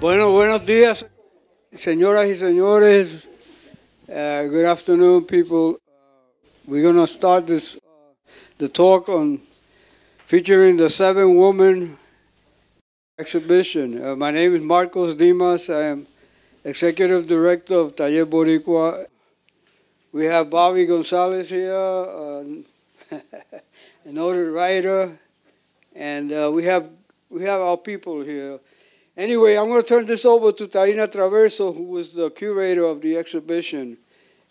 Bueno, buenos días, señoras y señores. Uh, good afternoon, people. Uh, we're going to start this uh, the talk on featuring the seven women exhibition. Uh, my name is Marcos Dimas. I am executive director of Taller Boricua. We have Bobby Gonzalez here, uh, a noted writer, and uh, we have we have our people here. Anyway, I'm going to turn this over to Taina Traverso, who was the curator of the exhibition,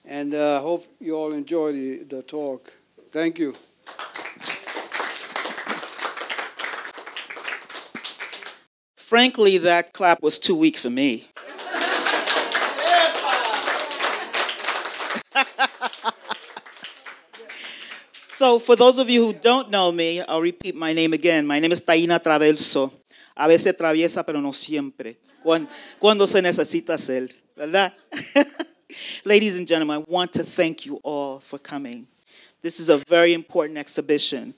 and I uh, hope you all enjoy the, the talk. Thank you. Frankly, that clap was too weak for me. so, for those of you who don't know me, I'll repeat my name again. My name is Taina Traverso. A veces traviesa, pero no siempre. Cuando, cuando se necesita ser, ¿verdad? Ladies and gentlemen, I want to thank you all for coming. This is a very important exhibition.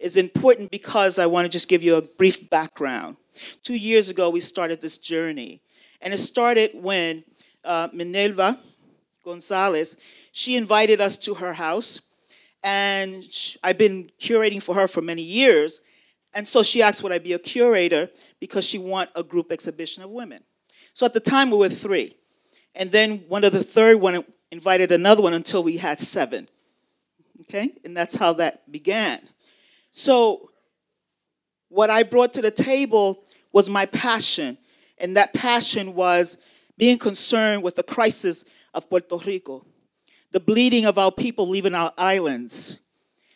It's important because I want to just give you a brief background. Two years ago, we started this journey. And it started when uh, Minerva Gonzalez, she invited us to her house. And I've been curating for her for many years. And so she asked, would I be a curator because she want a group exhibition of women. So at the time, we were three. And then one of the third one invited another one until we had seven. Okay? And that's how that began. So what I brought to the table was my passion. And that passion was being concerned with the crisis of Puerto Rico, the bleeding of our people leaving our islands.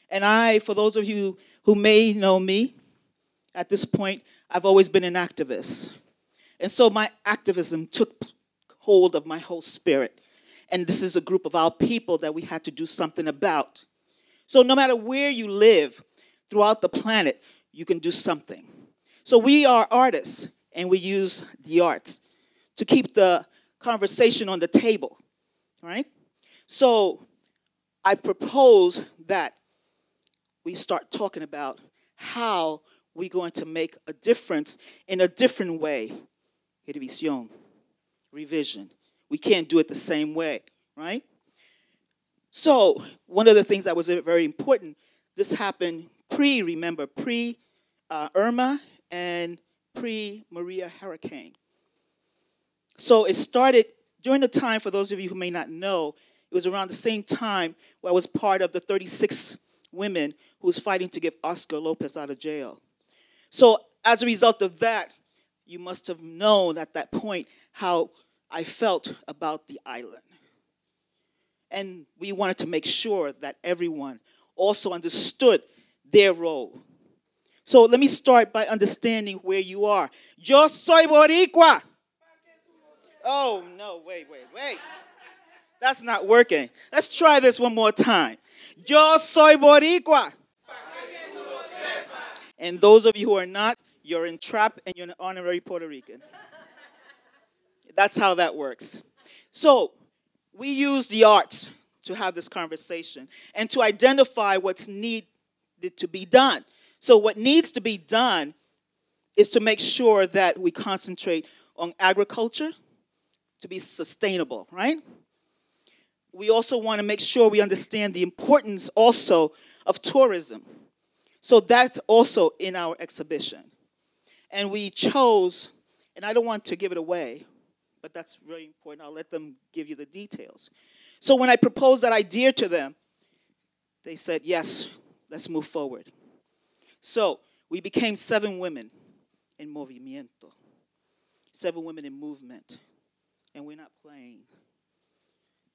And I, for those of you who may know me, at this point, I've always been an activist. And so my activism took hold of my whole spirit. And this is a group of our people that we had to do something about. So no matter where you live throughout the planet, you can do something. So we are artists, and we use the arts to keep the conversation on the table, right? So I propose that we start talking about how we're going to make a difference in a different way. Revisión, revision. We can't do it the same way, right? So, one of the things that was very important, this happened pre, remember, pre uh, Irma and pre Maria hurricane. So, it started during the time, for those of you who may not know, it was around the same time where I was part of the 36 women who was fighting to get Oscar Lopez out of jail. So, as a result of that, you must have known at that point how I felt about the island. And we wanted to make sure that everyone also understood their role. So let me start by understanding where you are. Yo soy Boricua. Oh, no, wait, wait, wait. That's not working. Let's try this one more time. Yo soy Boricua. And those of you who are not, you're in trap and you're an honorary Puerto Rican. That's how that works. So, we use the arts to have this conversation and to identify what's needed to be done. So, what needs to be done is to make sure that we concentrate on agriculture to be sustainable, right? We also want to make sure we understand the importance also of tourism so that's also in our exhibition. And we chose, and I don't want to give it away, but that's really important. I'll let them give you the details. So when I proposed that idea to them, they said, yes, let's move forward. So we became seven women in movimiento, seven women in movement, and we're not playing.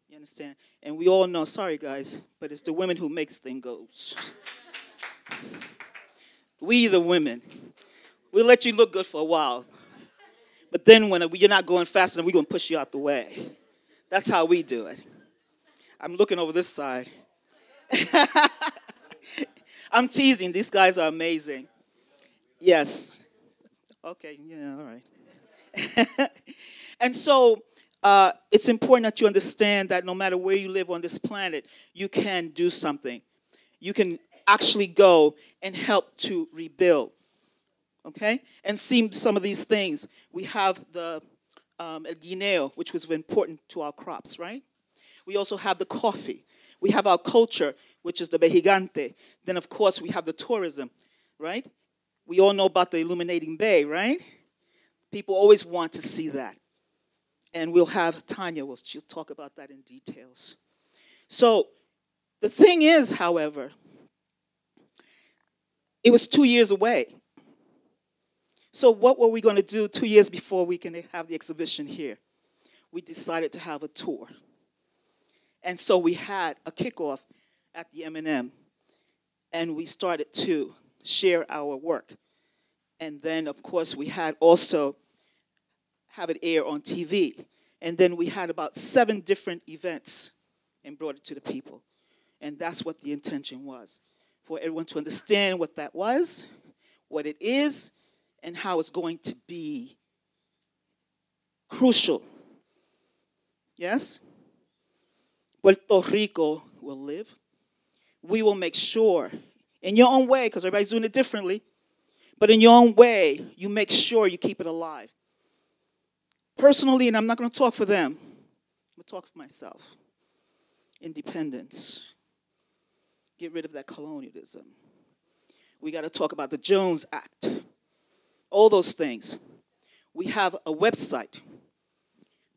You understand? And we all know, sorry guys, but it's the women who makes things goes. We, the women, we'll let you look good for a while. But then when you're not going fast enough, we're going to push you out the way. That's how we do it. I'm looking over this side. I'm teasing. These guys are amazing. Yes. Okay, yeah, all right. and so uh, it's important that you understand that no matter where you live on this planet, you can do something. You can actually go and help to rebuild. okay, and see some of these things. We have the um, el guineo, which was important to our crops, right? We also have the coffee. We have our culture, which is the Vejigante. Then, of course, we have the tourism, right? We all know about the illuminating bay, right? People always want to see that. And we'll have Tanya, will she'll talk about that in details. So the thing is, however, it was two years away. So what were we going to do two years before we can have the exhibition here? We decided to have a tour. And so we had a kickoff at the M&M, and we started to share our work. And then, of course, we had also have it air on TV. And then we had about seven different events and brought it to the people. And that's what the intention was for everyone to understand what that was, what it is, and how it's going to be crucial. Yes? Puerto Rico will live. We will make sure, in your own way, because everybody's doing it differently, but in your own way, you make sure you keep it alive. Personally, and I'm not going to talk for them, I'm going to talk for myself. Independence. Get rid of that colonialism. We got to talk about the Jones Act. All those things. We have a website,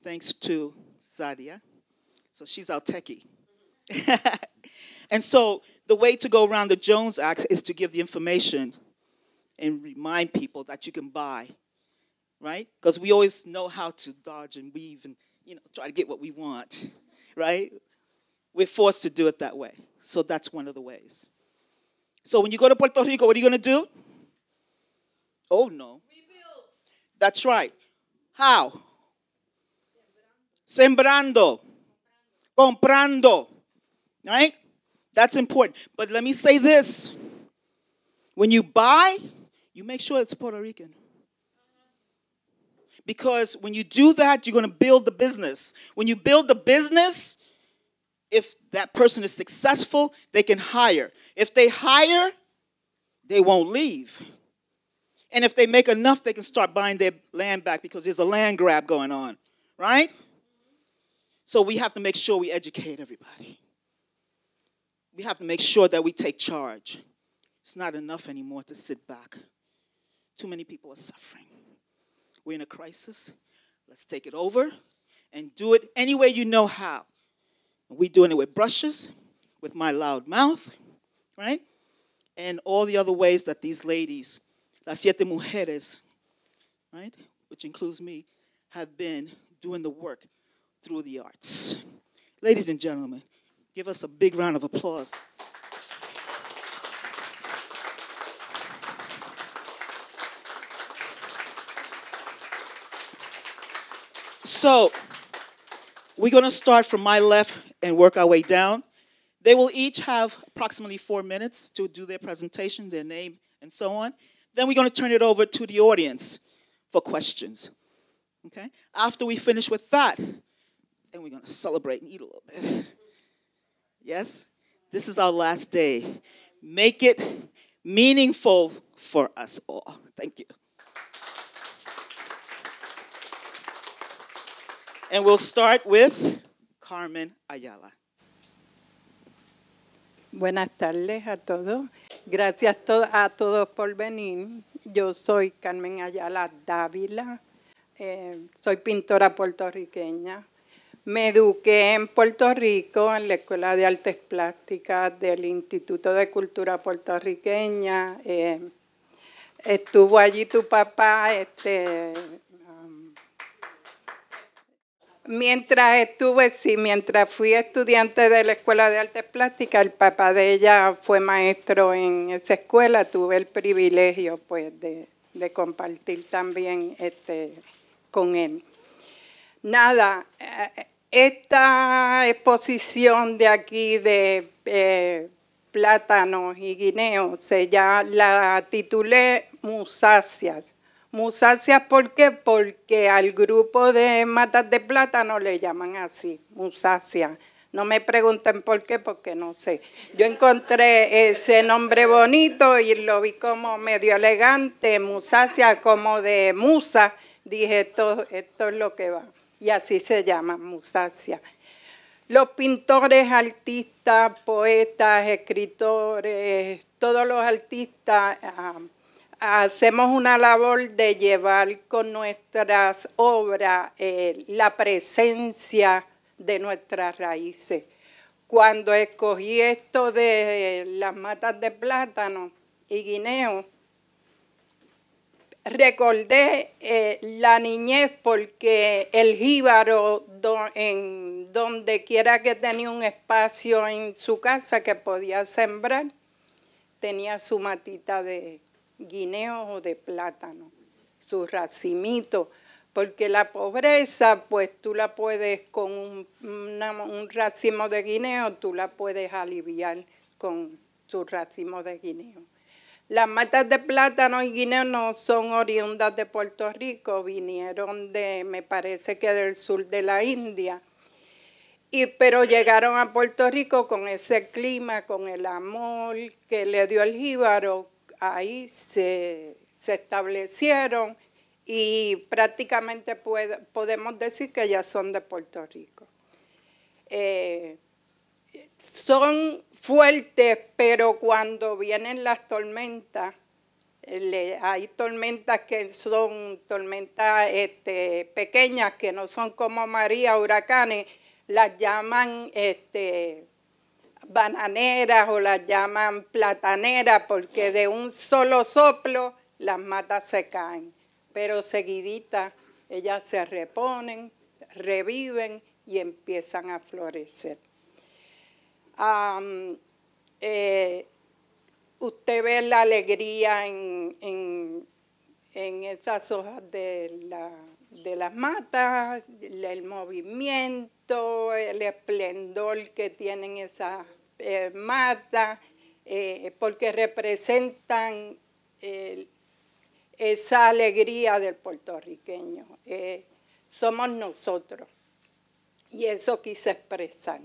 thanks to Zaadia. So she's our techie. and so the way to go around the Jones Act is to give the information and remind people that you can buy right? Because we always know how to dodge and weave and you know try to get what we want, right? We're forced to do it that way. So that's one of the ways. So when you go to Puerto Rico, what are you going to do? Oh no. That's right. How? Sembrando. Comprando. Right? That's important. But let me say this. When you buy, you make sure it's Puerto Rican. Because when you do that, you're going to build the business. When you build the business, if that person is successful, they can hire. If they hire, they won't leave. And if they make enough, they can start buying their land back because there's a land grab going on, right? So we have to make sure we educate everybody. We have to make sure that we take charge. It's not enough anymore to sit back. Too many people are suffering. We're in a crisis. Let's take it over and do it any way you know how. We're doing it with brushes, with my loud mouth, right? And all the other ways that these ladies, las siete mujeres, right, which includes me, have been doing the work through the arts. Ladies and gentlemen, give us a big round of applause. So, we're going to start from my left and work our way down. They will each have approximately four minutes to do their presentation, their name, and so on. Then we're going to turn it over to the audience for questions. Okay? After we finish with that, then we're going to celebrate and eat a little bit. yes? This is our last day. Make it meaningful for us all. Thank you. And we'll start with Carmen Ayala. Buenas tardes a todos. Gracias a todos por venir. Yo soy Carmen Ayala Dávila. Eh, soy pintora puertorriqueña. Me eduqué en Puerto Rico en la Escuela de Artes Plásticas del Instituto de Cultura Puertorriqueña. Eh, estuvo allí tu papá, este, Mientras estuve, sí, mientras fui estudiante de la Escuela de Artes Plásticas, el papá de ella fue maestro en esa escuela, tuve el privilegio pues de, compartir también este, con él. Nada, eh, esta exposición de aquí de eh, plátanos y guineos, se ya la titulé Musáceas Musáceas, ¿por qué? Porque al grupo de matas de plátano le llaman así, musácea. No me pregunten por qué, porque no sé. Yo encontré ese nombre bonito y lo vi como medio elegante, musacia, como de musa. Dije, esto, es lo que va. Y así se llama, musacia. Los pintores, artistas, poetas, escritores, todos los artistas ah, hacemos una labor de llevar con nuestras obras eh, la presencia de nuestras raíces. Cuando escogí esto de las matas de plátano y guineo, recordé eh, la niñez porque el jíbaro, en donde quiera que tenía un espacio en su casa que podía sembrar, tenía su matita de guineo o de plátano, su racimito, porque la pobreza, pues tú la puedes con un, racimo de guineo, tú la puedes aliviar con su racimo de guineo. Las matas de plátano y guineo no son oriundas de Puerto Rico, vinieron de, me parece que del sur de la India. Y, pero llegaron a Puerto Rico con ese clima, con el amor que le dio el jíbaro, ahí se, establecieron y prácticamente podemos decir que ya son de Puerto Rico. Eh, son fuertes, pero cuando vienen las tormentas, hay tormentas que son tormentas este, pequeñas, que no son como María, huracanes, las llaman este, bananeras o las llaman plataneras porque de un solo soplo las matas se caen, pero seguidita ellas se reponen, reviven y empiezan a florecer. Eh, usted ve la alegría en, en, esas hojas de, la, de las matas, el movimiento, el esplendor que tienen esas eh, mata, eh, porque representan esa alegría del puertorriqueño. Eh, somos nosotros. Y eso quise expresar.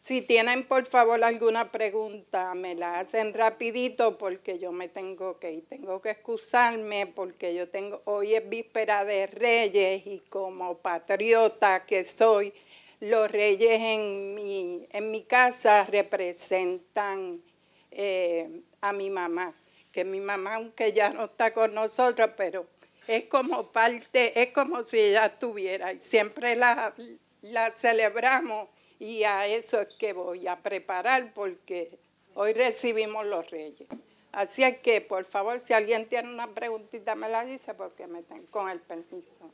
Si tienen por favor alguna pregunta, me la hacen rapidito porque yo me tengo que. Tengo que excusarme porque yo tengo, hoy es víspera de Reyes y como patriota que soy, los reyes en mi, en mi casa representan eh, a mi mamá, que mi mamá, aunque ya no está con nosotros, pero es como parte, es como si ella estuviera y siempre la, la celebramos y a eso es que voy a preparar porque hoy recibimos los reyes. Así es que, por favor, si alguien tiene una preguntita, me la dice porque me tengo con el permiso.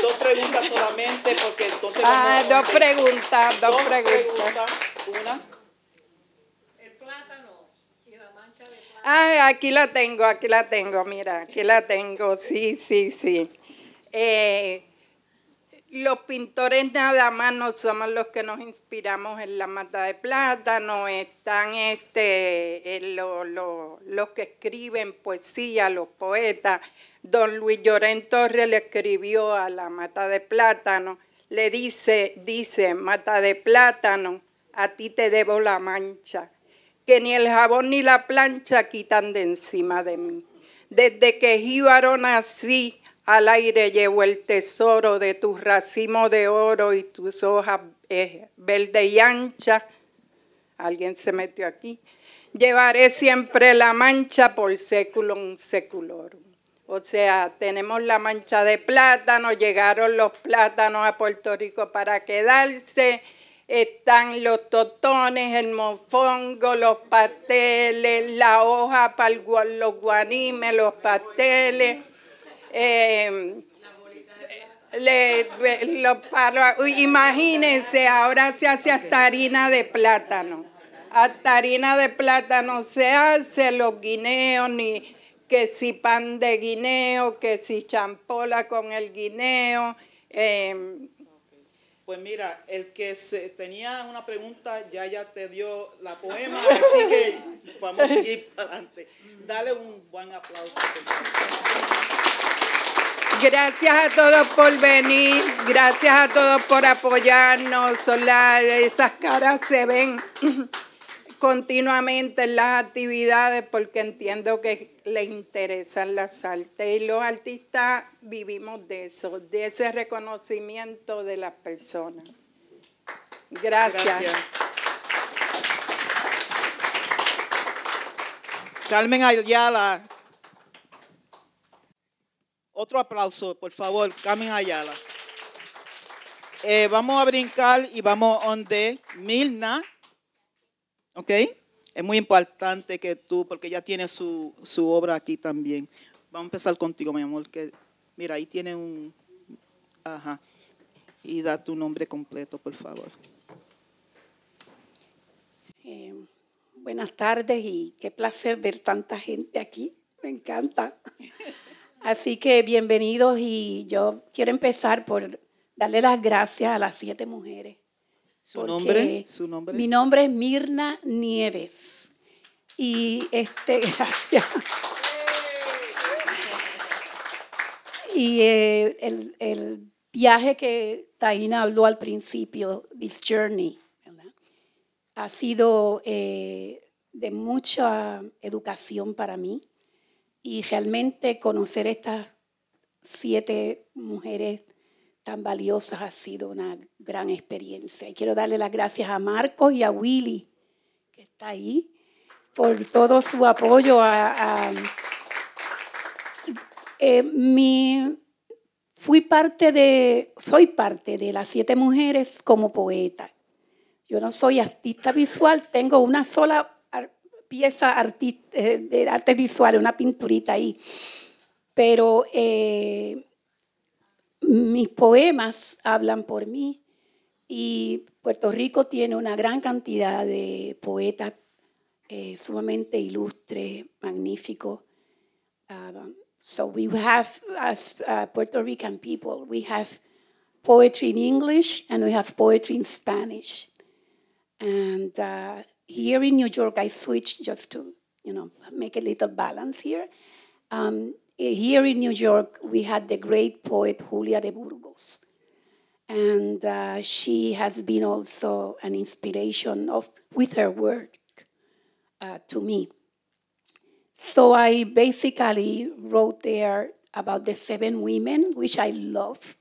Dos preguntas solamente porque entonces Ah, dos preguntas, dos, preguntas. Una. El plátano y la mancha de plátano. Ah, aquí la tengo, aquí la tengo, mira, aquí la tengo, sí, sí, sí. Eh, los pintores nada más no somos los que nos inspiramos en la mata de plátano, están este, eh, los que escriben poesía, los poetas, Don Luis Llorén Torres le escribió a la mata de plátano, le dice, dice, mata de plátano, a ti te debo la mancha, que ni el jabón ni la plancha quitan de encima de mí. Desde que jíbaro nací, al aire llevo el tesoro de tu racimo de oro y tus hojas eh, verde y ancha. Alguien se metió aquí. Llevaré siempre la mancha por seculum seculorum. O sea, tenemos la mancha de plátano, llegaron los plátanos a Puerto Rico para quedarse, están los totones, el mofongo, los pasteles, la hoja para los guanimes, los pasteles. Eh, imagínense, ahora se hace hasta harina de plátano. Hasta harina de plátano se hace, los guineos, ni que si pan de guineo, que si champola con el guineo. Em, pues mira, el que se tenía una pregunta ya ya te dio la poema, así que vamos a seguir adelante. Dale un buen aplauso. Gracias a todos por venir, gracias a todos por apoyarnos. Son las- esas caras se ven continuamente en las actividades porque entiendo que le interesan las artes y los artistas vivimos de eso, de ese reconocimiento de las personas. Gracias. Gracias. Carmen Ayala. Otro aplauso, por favor, Carmen Ayala. Eh, vamos a brincar y vamos donde Milna. ¿Ok? Es muy importante que tú, porque ella tiene su, su obra aquí también. Vamos a empezar contigo, mi amor. Que, mira, ahí tiene un... Ajá. Y da tu nombre completo, por favor. Eh, buenas tardes y qué placer ver tanta gente aquí. Me encanta. Así que bienvenidos y yo quiero empezar por darle las gracias a las siete mujeres. ¿Su nombre? ¿Su nombre? Mi nombre es Mirna Nieves. Y este, gracias. Y eh, el, el viaje que Taina habló al principio, This Journey, ¿verdad? ha sido eh, de mucha educación para mí y realmente conocer estas siete mujeres tan valiosas ha sido una gran experiencia. Y quiero darle las gracias a Marcos y a Willy, que está ahí, por todo su apoyo a, eh, mi, fui parte de, soy parte de las siete mujeres como poeta. Yo no soy artista visual, tengo una sola ar- pieza eh, de arte visual, una pinturita ahí. Pero eh, mis poemas hablan por mí y Puerto Rico tiene una gran cantidad de poetas eh, sumamente ilustres, magníficos. Um, so we have, as uh, Puerto Rican people, we have poetry in English and we have poetry in Spanish. And uh, here in New York, I switched just to, you know, make a little balance here. Um, here in New York, we had the great poet Julia de Burgos. And uh, she has been also an inspiration of, with her work uh, to me. So I basically wrote there about the seven women, which I love,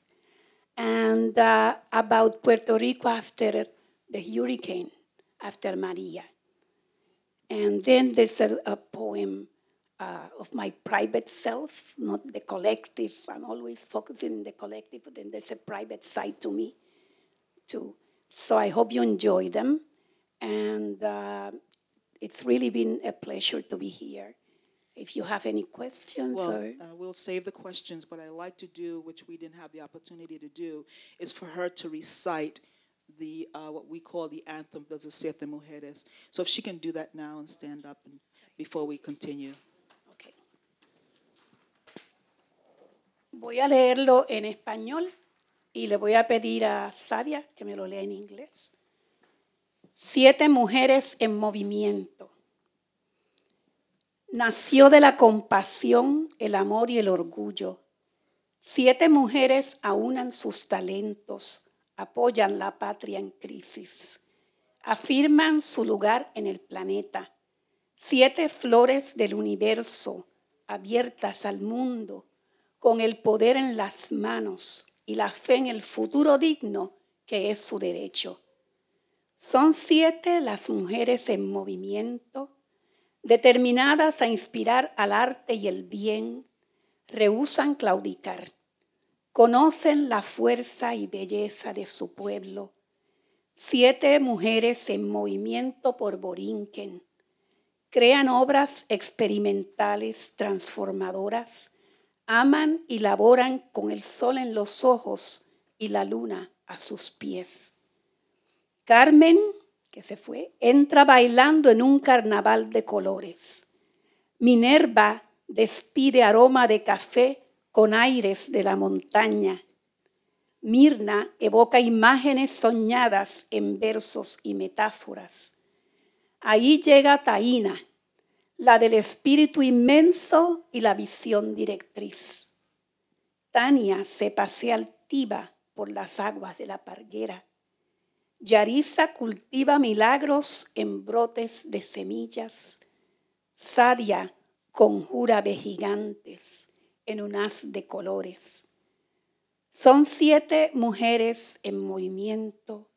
and uh, about Puerto Rico after the hurricane, after Maria. And then there's a, a poem uh, of my private self, not the collective. I'm always focusing on the collective, but then there's a private side to me, too. So I hope you enjoy them. And uh, it's really been a pleasure to be here. If you have any questions Well, or. uh, we'll save the questions, but I like to do, which we didn't have the opportunity to do, is for her to recite the uh, what we call the anthem de las siete mujeres. So if she can do that now and stand up and, before we continue. Voy a leerlo en español y le voy a pedir a Sadia que me lo lea en inglés. Siete mujeres en movimiento. Nació de la compasión, el amor y el orgullo. Siete mujeres aunan sus talentos, apoyan la patria en crisis, afirman su lugar en el planeta. Siete flores del universo abiertas al mundo, con el poder en las manos y la fe en el futuro digno que es su derecho. Son siete las mujeres en movimiento, determinadas a inspirar al arte y el bien, rehusan claudicar, conocen la fuerza y belleza de su pueblo. Siete mujeres en movimiento por Borinquen, crean obras experimentales transformadoras, aman y laboran con el sol en los ojos y la luna a sus pies. Carmen, que se fue, entra bailando en un carnaval de colores. Minerva despide aroma de café con aires de la montaña. Mirna evoca imágenes soñadas en versos y metáforas. Ahí llega Taína, la del espíritu inmenso y la visión directriz. Tania se pasea altiva por las aguas de la parguera. Yarisa cultiva milagros en brotes de semillas. Sadia conjura gigantes en un haz de colores. Son siete mujeres en movimiento,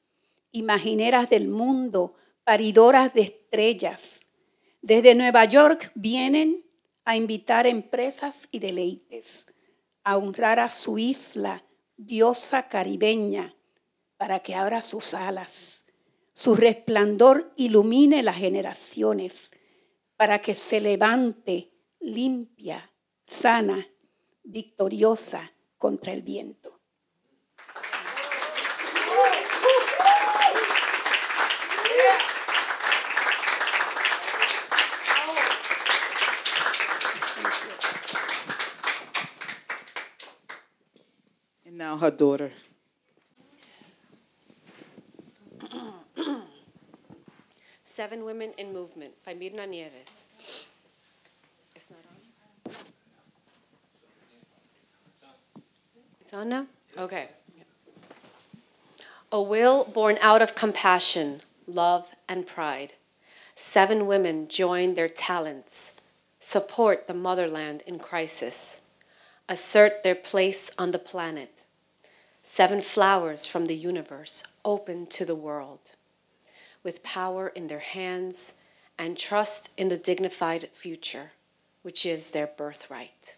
imagineras del mundo, paridoras de estrellas. Desde Nueva York vienen a invitar empresas y deleites, a honrar a su isla, diosa caribeña, para que abra sus alas. Su resplandor ilumine las generaciones, para que se levante limpia, sana, victoriosa contra el viento. Now her daughter. Seven Women in Movement by Myrna Nieves. It's not on? It's on now? Okay. A will born out of compassion, love, and pride. Seven women join their talents, support the motherland in crisis, assert their place on the planet. Seven flowers from the universe open to the world with power in their hands and trust in the dignified future, which is their birthright.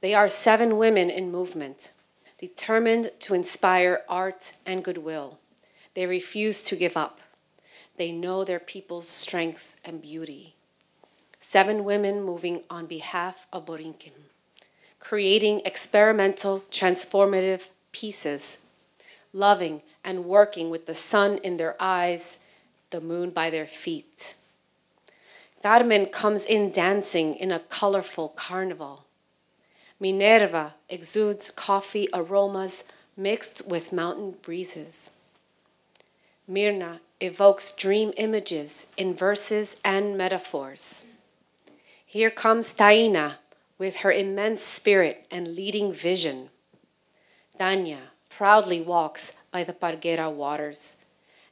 They are seven women in movement, determined to inspire art and goodwill. They refuse to give up. They know their people's strength and beauty. Seven women moving on behalf of Borinquen, creating experimental, transformative pieces, loving and working with the sun in their eyes, the moon by their feet. Carmen comes in dancing in a colorful carnival. Minerva exudes coffee aromas mixed with mountain breezes. Myrna evokes dream images in verses and metaphors. Here comes Taina with her immense spirit and leading vision. Tanya proudly walks by the Parguera waters.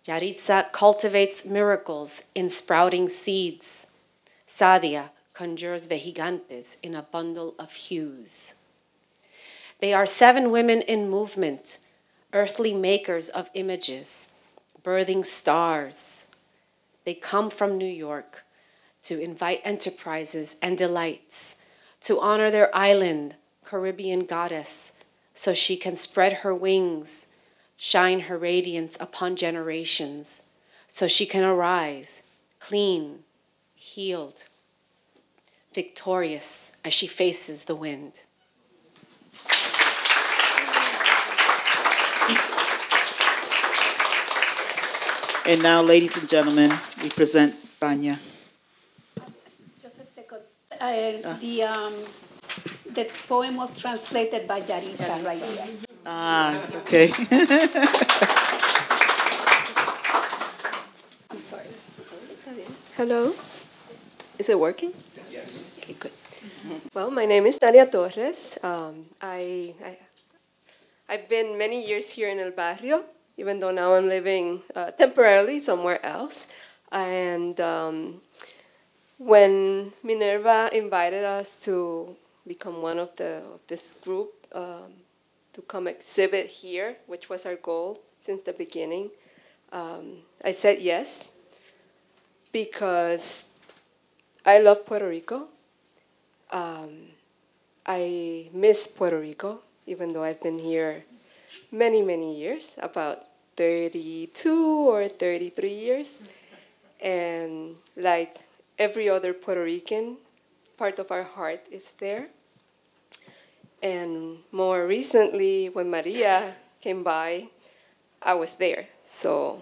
Yarisa cultivates miracles in sprouting seeds. Zaadia conjures vejigantes in a bundle of hues. They are seven women in movement, earthly makers of images, birthing stars. They come from New York to invite enterprises and delights, to honor their island, Caribbean goddess, so she can spread her wings, shine her radiance upon generations, so she can arise clean, healed, victorious as she faces the wind. And now, ladies and gentlemen, we present Tanya. Just a second. Uh, the, um, the poem was translated by Yarisa right here. Ah, okay. I'm sorry. Hello. Is it working? Yes. Okay, good. Well, my name is Tanya Torres. Um, I, I, I've been many years here in El Barrio, even though now I'm living uh, temporarily somewhere else. And um, when Minerva invited us to become one of the of this group um, to come exhibit here, which was our goal since the beginning, um, I said yes because I love Puerto Rico. Um, I miss Puerto Rico, even though I've been here many, many years, about 32 or 33 years. And like every other Puerto Rican, part of our heart is there. And more recently, when Maria came by, I was there. So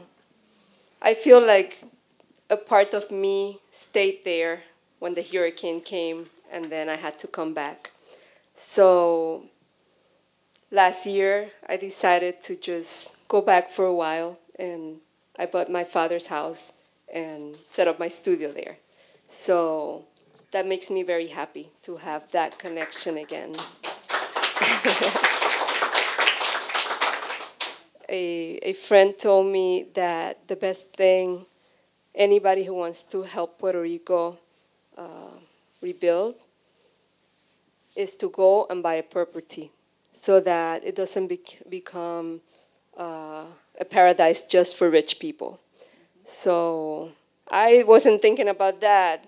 I feel like a part of me stayed there when the hurricane came, and then I had to come back. So last year, I decided to just go back for a while, and I bought my father's house and set up my studio there. So that makes me very happy to have that connection again. a, a friend told me that the best thing anybody who wants to help Puerto Rico uh, rebuild is to go and buy a property so that it doesn't bec- become uh, a paradise just for rich people. So I wasn't thinking about that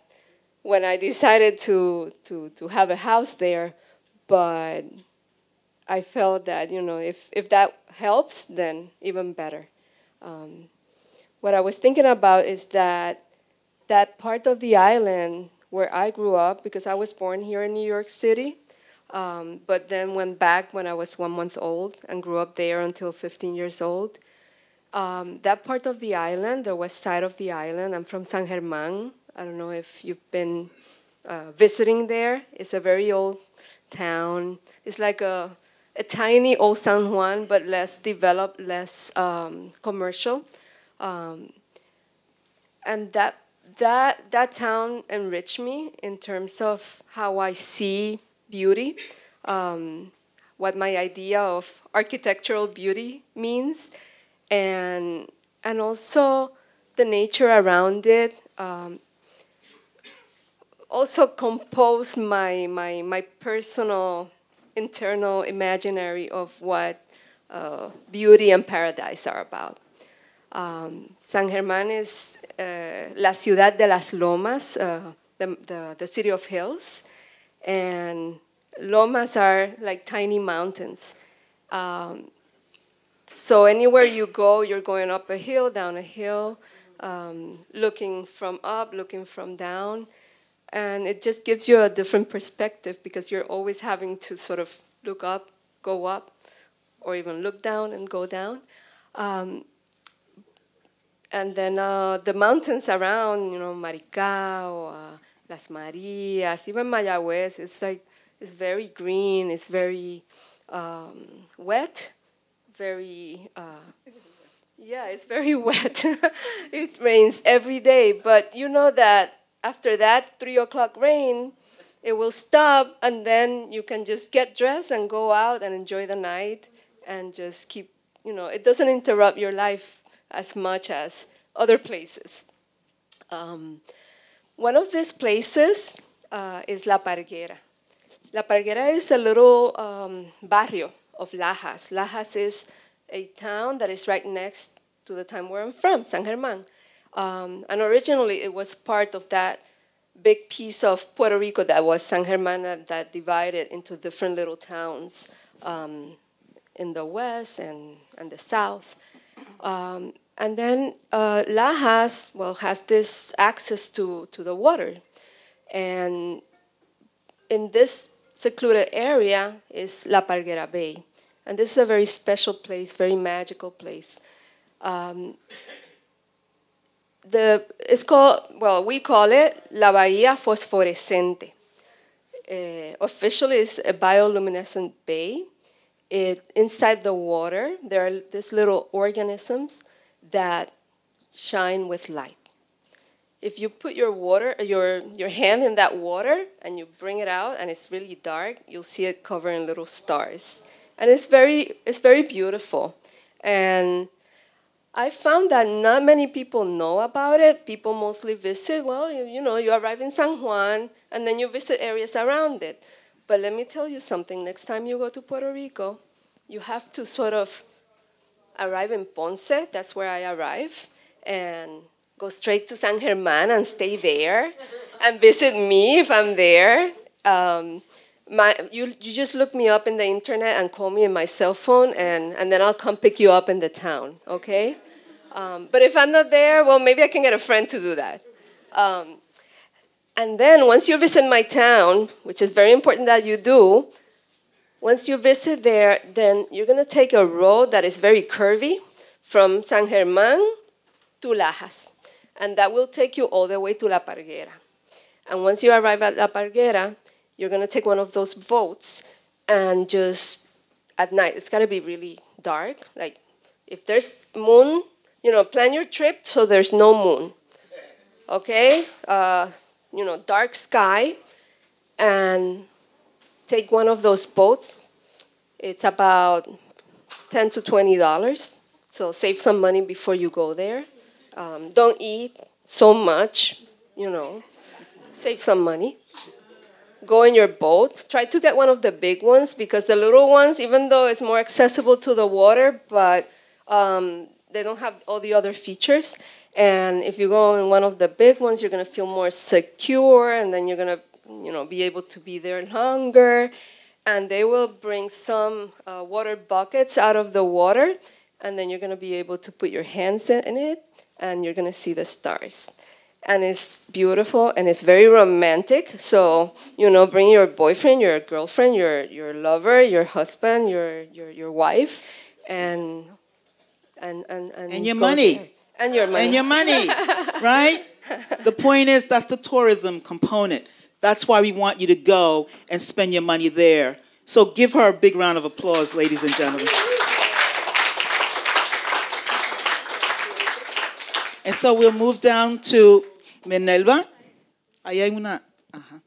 when I decided to, to, to have a house there, but I felt that, you know, if, if that helps, then even better. Um, what I was thinking about is that that part of the island where I grew up, because I was born here in New York City, um, but then went back when I was one month old and grew up there until 15 years old. Um, that part of the island, the west side of the island, I'm from San Germán. I don't know if you've been uh, visiting there. It's a very old town. It's like a, a tiny old San Juan, but less developed, less um, commercial. Um, and that, that, that town enriched me in terms of how I see beauty, um, what my idea of architectural beauty means, and, and also the nature around it. Um, also compose my, my, my personal internal imaginary of what uh, beauty and paradise are about. Um, San Germán is uh, la ciudad de las lomas, uh, the, the, the, city of hills, and lomas are like tiny mountains. Um, so anywhere you go, you're going up a hill, down a hill, um, looking from up, looking from down, and it just gives you a different perspective because you're always having to sort of look up, go up, or even look down and go down. Um, and then uh, the mountains around, you know, Maricao, uh, Las Marias, even Mayagüez, it's like, it's very green, it's very um, wet, very, uh, yeah, it's very wet. it rains every day, but you know that after that three o'clock rain, it will stop, and then you can just get dressed and go out and enjoy the night and just keep, you know, it doesn't interrupt your life as much as other places. Um, one of these places uh, is La Parguera. La Parguera is a little um, barrio of Lajas. Lajas is a town that is right next to the town where I'm from, San Germán. Um, and originally it was part of that big piece of Puerto Rico that was San Germán that divided into different little towns um, in the west and, and the south. Um, and then uh, Lajas, well, has this access to, to the water. And in this secluded area is La Parguera Bay. And this is a very special place, very magical place. Um, the, it's called, well, we call it La Bahía Fosforescente. Uh, officially, it's a bioluminescent bay. It, inside the water, there are these little organisms that shine with light. If you put your water, your, your hand in that water and you bring it out and it's really dark, you'll see it covered in little stars. And it's very, it's very beautiful. And I found that not many people know about it. People mostly visit, well, you, you know, you arrive in San Juan and then you visit areas around it. But let me tell you something next time you go to Puerto Rico, you have to sort of arrive in Ponce, that's where I arrive, and go straight to San Germán and stay there and visit me if I'm there. Um, my, you, you just look me up in the internet and call me in my cell phone, and, and then I'll come pick you up in the town, okay? Um, but if I'm not there, well, maybe I can get a friend to do that. Um, and then once you visit my town, which is very important that you do, once you visit there, then you're going to take a road that is very curvy from San Germán to Lajas. And that will take you all the way to La Parguera. And once you arrive at La Parguera, you're going to take one of those boats and just at night, it's got to be really dark. Like if there's moon, you know, plan your trip so there's no moon. Okay? Uh, you know, dark sky and take one of those boats It's about 10 to 20 dollars. So save some money before you go there. Um, don't eat so much, you know. Save some money. Go in your boat. Try to get one of the big ones because the little ones, even though it's more accessible to the water, but um, they don't have all the other features. And if you go in one of the big ones, you're gonna feel more secure, and then you're gonna, you know, be able to be there longer. And they will bring some uh, water buckets out of the water, and then you're gonna be able to put your hands in, it, and you're gonna see the stars. And it's beautiful and it's very romantic. So you know, bring your boyfriend, your girlfriend, your your lover, your husband, your your your wife, and and and and, And your money. there. and your money And your money, right? The point is, that's the tourism component. That's why we want you to go and spend your money there. So give her a big round of applause, ladies and gentlemen. And so we'll move down to Minerva. Ahí hay una. Ajá.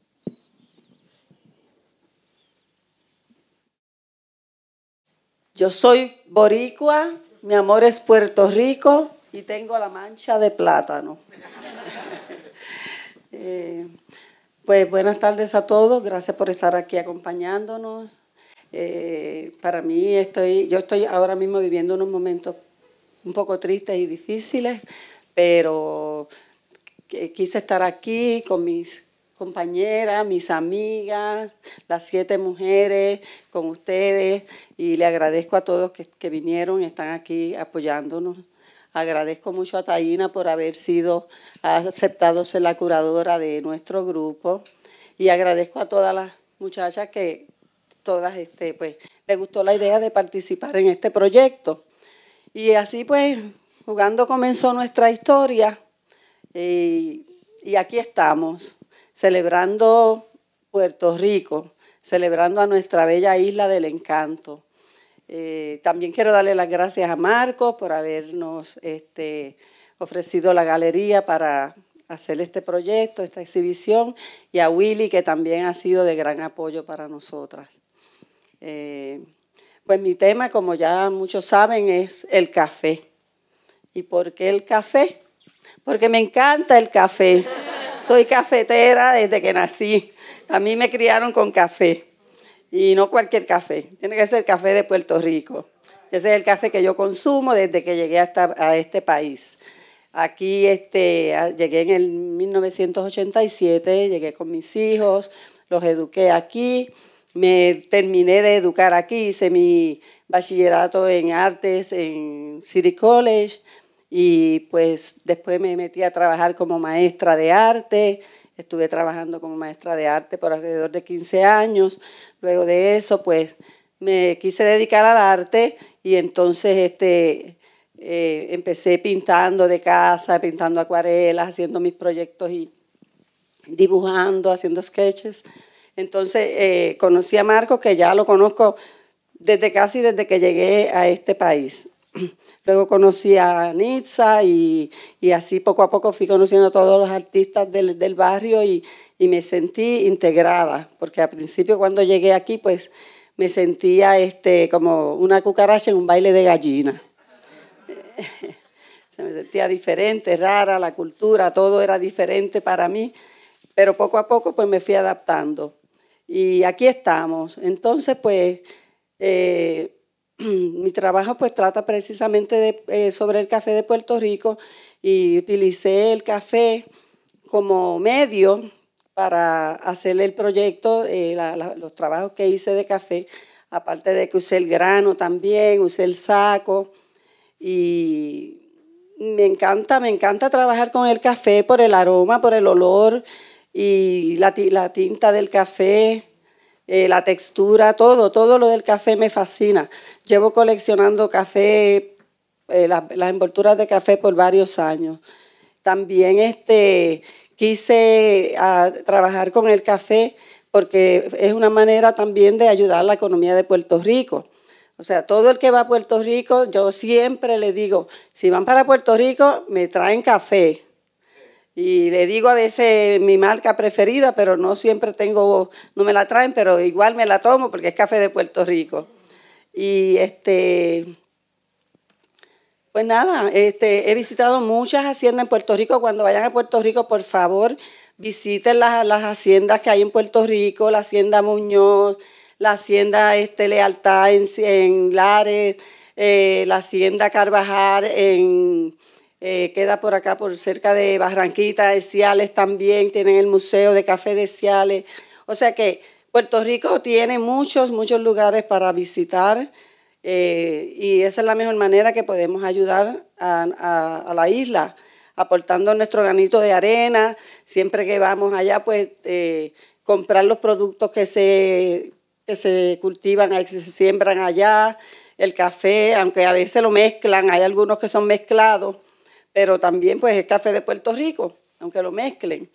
Yo soy boricua, mi amor es Puerto Rico y tengo la mancha de plátano. Eh, pues buenas tardes a todos, gracias por estar aquí acompañándonos. Eh, para mí estoy, yo estoy ahora mismo viviendo unos momentos un poco tristes y difíciles, pero quise estar aquí con mis compañeras, mis amigas, las siete mujeres, con ustedes, y le agradezco a todos que, vinieron y están aquí apoyándonos. Agradezco mucho a Taina por haber sido aceptado ser la curadora de nuestro grupo y agradezco a todas las muchachas que todas este pues les gustó la idea de participar en este proyecto. Y así pues, jugando comenzó nuestra historia y, aquí estamos, celebrando Puerto Rico, celebrando a nuestra bella isla del encanto. Eh, también quiero darle las gracias a Marcos por habernos este, ofrecido la galería para hacer este proyecto, esta exhibición, y a Willy, que también ha sido de gran apoyo para nosotras. Eh, pues mi tema, como ya muchos saben, es el café. ¿Y por qué el café? Porque me encanta el café. Soy cafetera desde que nací. A mí me criaron con café. Y no cualquier café. Tiene que ser café de Puerto Rico. Ese es el café que yo consumo desde que llegué hasta a este país. Aquí este, llegué en el 1987, llegué con mis hijos, los eduqué aquí, me terminé de educar aquí, hice mi bachillerato en artes en City College y pues después me metí a trabajar como maestra de arte, estuve trabajando como maestra de arte por alrededor de 15 años, luego de eso pues me quise dedicar al arte y entonces este, eh, empecé pintando de casa, pintando acuarelas, haciendo mis proyectos y dibujando, haciendo sketches. Entonces eh, conocí a Marco, que ya lo conozco desde casi desde que llegué a este país. Luego conocí a Nitza y, y así poco a poco fui conociendo a todos los artistas del, del barrio y, y me sentí integrada, porque al principio cuando llegué aquí pues me sentía este, como una cucaracha en un baile de gallina. Se me sentía diferente, rara, la cultura, todo era diferente para mí, pero poco a poco pues me fui adaptando. Y aquí estamos. Entonces pues eh, mi trabajo pues trata precisamente eh, sobre el café de Puerto Rico y utilicé el café como medio para hacer el proyecto, eh, los trabajos que hice de café, aparte de que usé el grano también, usé el saco y me encanta, me encanta trabajar con el café por el aroma, por el olor y la, la tinta del café, eh, la textura, todo, todo lo del café me fascina. Llevo coleccionando café, eh, las, envolturas de café por varios años. También este, quise ah, trabajar con el café porque es una manera también de ayudar a la economía de Puerto Rico. O sea, todo el que va a Puerto Rico, yo siempre le digo, si van para Puerto Rico, me traen café. Y le digo a veces mi marca preferida, pero no siempre tengo, no me la traen, pero igual me la tomo porque es café de Puerto Rico. Y este, pues nada, este, he visitado muchas haciendas en Puerto Rico. Cuando vayan a Puerto Rico, por favor, visiten las, las haciendas que hay en Puerto Rico, la hacienda Muñoz, la hacienda este, Lealtad en, en Lares, eh, la hacienda Carvajal en, eh, queda por acá, por cerca de Barranquita, de Ciales también, tienen el Museo de Café de Ciales. O sea que Puerto Rico tiene muchos, muchos lugares para visitar eh, y esa es la mejor manera que podemos ayudar a, la isla, aportando nuestro granito de arena, siempre que vamos allá, pues comprar los productos que se, que se cultivan, que se siembran allá, el café, aunque a veces lo mezclan, hay algunos que son mezclados, pero también pues el café de Puerto Rico, aunque lo mezclen.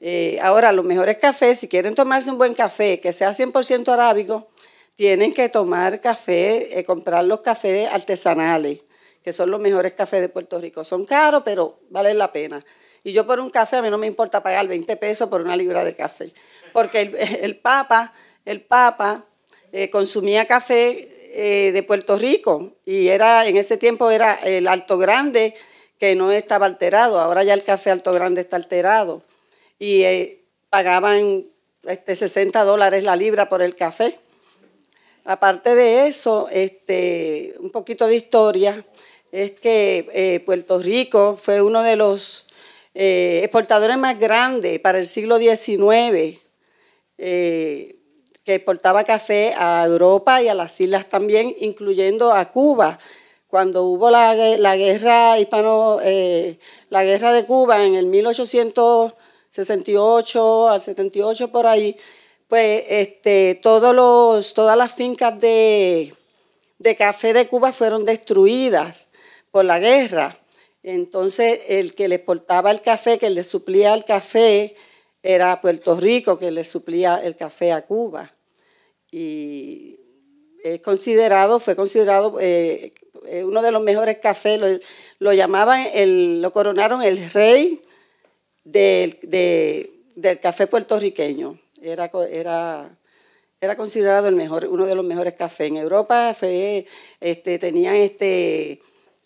Eh, ahora, los mejores cafés, si quieren tomarse un buen café que sea 100% arábigo, tienen que tomar café, eh, comprar los cafés artesanales, que son los mejores cafés de Puerto Rico. Son caros, pero valen la pena. Y yo por un café, a mí no me importa pagar 20 pesos por una libra de café, porque el, Papa, el Papa eh, consumía café de Puerto Rico y era en ese tiempo era el Alto Grande que no estaba alterado, ahora ya el café Alto Grande está alterado y eh, pagaban este, 60 dólares la libra por el café. Aparte de eso, este, un poquito de historia, es que eh, Puerto Rico fue uno de los exportadores más grandes para el siglo XIX que exportaba café a Europa y a las islas también, incluyendo a Cuba. Cuando hubo la, guerra hispano, eh, la guerra de Cuba en el 1868 al 78 por ahí, pues este, todos los, todas las fincas de, de café de Cuba fueron destruidas por la guerra. Entonces, el que le exportaba el café, que le suplía el café, era Puerto Rico que le suplía el café a Cuba. Y es considerado, fue considerado eh, eh, uno de los mejores cafés, lo, llamaban, el, lo coronaron el rey del, del café puertorriqueño. Era, era, era considerado el mejor, uno de los mejores cafés. En Europa fue, este, tenían este,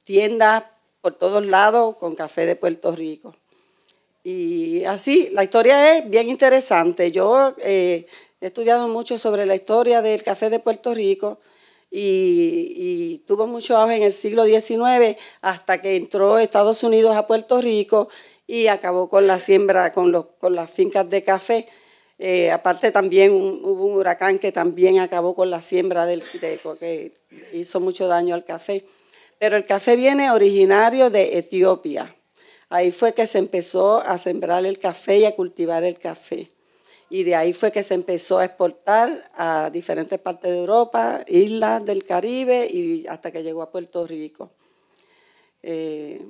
tiendas por todos lados con café de Puerto Rico. Y así, la historia es bien interesante. Yo eh, he estudiado mucho sobre la historia del café de Puerto Rico y, tuvo mucho auge en el siglo XIX hasta que entró Estados Unidos a Puerto Rico y acabó con la siembra, con, los, con las fincas de café. Eh, aparte también hubo un huracán que también acabó con la siembra del, de, que hizo mucho daño al café. Pero el café viene originario de Etiopía. Ahí fue que se empezó a sembrar el café y a cultivar el café. Y de ahí fue que se empezó a exportar a diferentes partes de Europa, islas del Caribe y hasta que llegó a Puerto Rico. Eh,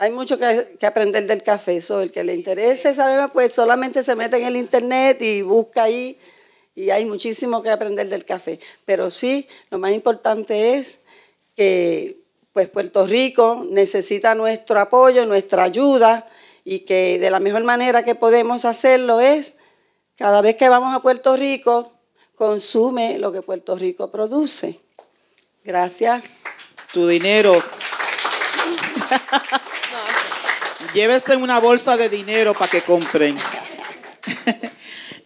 hay mucho que, aprender del café. Eso, el que le interese saber, pues solamente se mete en el internet y busca ahí. Y hay muchísimo que aprender del café. Pero sí, lo más importante es que pues Puerto Rico necesita nuestro apoyo, nuestra ayuda y que de la mejor manera que podemos hacerlo es, cada vez que vamos a Puerto Rico, consume lo que Puerto Rico produce. Gracias. Tu dinero. Llévese una bolsa de dinero para que compren.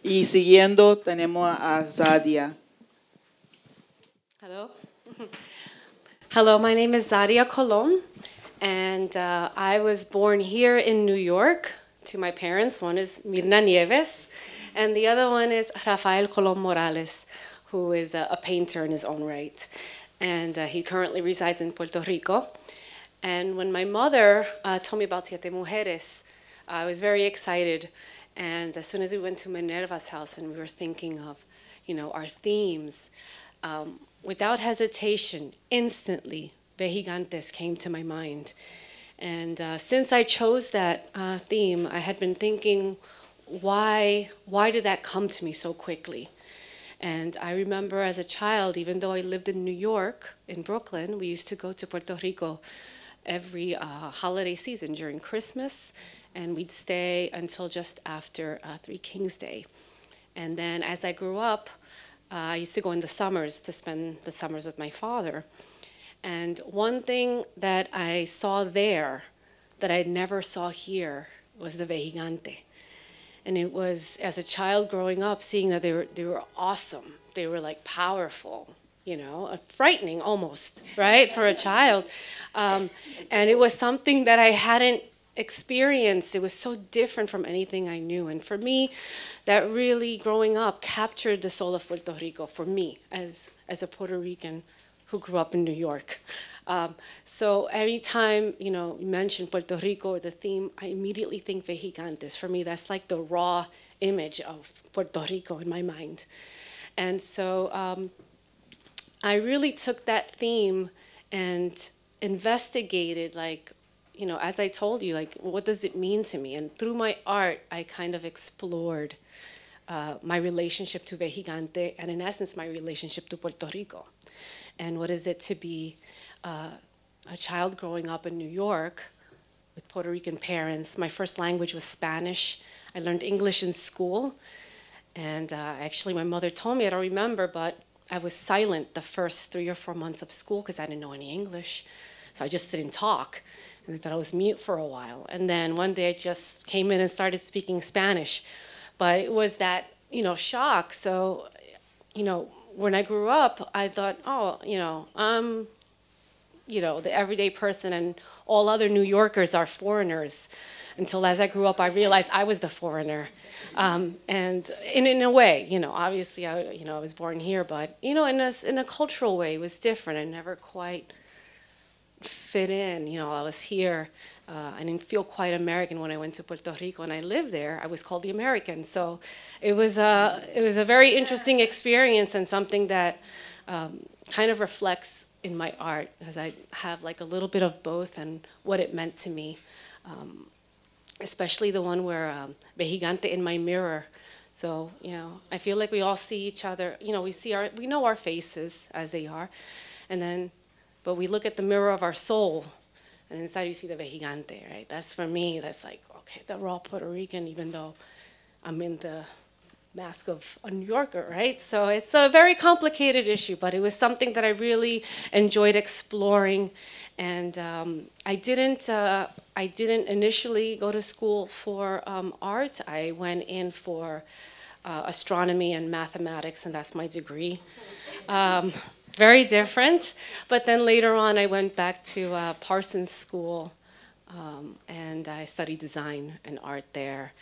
y siguiendo tenemos a Zadia. Hello, my name is Zaria Colon, and uh, I was born here in New York to my parents. One is Mirna Nieves, and the other one is Rafael Colon Morales, who is a, a painter in his own right. And uh, he currently resides in Puerto Rico. And when my mother uh, told me about Siete Mujeres, I was very excited. And as soon as we went to Minerva's house and we were thinking of, you know, our themes, um, without hesitation, instantly, Vejigantes came to my mind. And uh, since I chose that uh, theme, I had been thinking, why, why did that come to me so quickly? And I remember as a child, even though I lived in New York, in Brooklyn, we used to go to Puerto Rico every uh, holiday season during Christmas, and we'd stay until just after uh, Three Kings Day. And then as I grew up, Uh, I used to go in the summers to spend the summers with my father. And one thing that I saw there that I never saw here was the Vejigante. And it was, as a child growing up, seeing that they were, they were awesome. They were like powerful, you know, uh, frightening almost, right, for a child. Um, and it was something that I hadn't experienced. It was so different from anything I knew. And for me, that really growing up captured the soul of Puerto Rico for me as, as a Puerto Rican who grew up in New York. Um, so every time you know you mention Puerto Rico or the theme, I immediately think Vejigantes. For me, that's like the raw image of Puerto Rico in my mind. And so um, I really took that theme and investigated, like, you know, as I told you, like, what does it mean to me? And through my art, I kind of explored uh, my relationship to Vejigante and, in essence, my relationship to Puerto Rico. And what is it to be uh, a child growing up in New York with Puerto Rican parents. My first language was Spanish. I learned English in school. And uh, actually, my mother told me, I don't remember, but I was silent the first three or four months of school because I didn't know any English. So I just didn't talk. And I thought I was mute for a while. And then one day I just came in and started speaking Spanish. But it was that, you know, shock. So, you know, when I grew up, I thought, oh, you know, I'm you know, the everyday person and all other New Yorkers are foreigners. Until as I grew up, I realized I was the foreigner. Um, and in, in a way, you know, obviously, I, you know, I was born here, but, you know, in a, in a cultural way, it was different. I never quite fit in. You know, I was here. Uh, I didn't feel quite American when I went to Puerto Rico and I lived there. I was called the American. So it was a, it was a very interesting experience and something that um, kind of reflects in my art because I have like a little bit of both and what it meant to me. Um, especially the one where um, in my mirror. So, you know, I feel like we all see each other, you know, we see our, we know our faces as they are. And then, but we look at the mirror of our soul and inside you see the Vejigante, right? That's for me, that's like, okay, the raw Puerto Rican, even though I'm in the mask of a New Yorker, right? So it's a very complicated issue, but it was something that I really enjoyed exploring. And um, I didn't, uh, I didn't initially go to school for um, art. I went in for uh, astronomy and mathematics, and that's my degree. Um, very different. But then later on, I went back to uh, Parsons School, um, and I studied design and art there.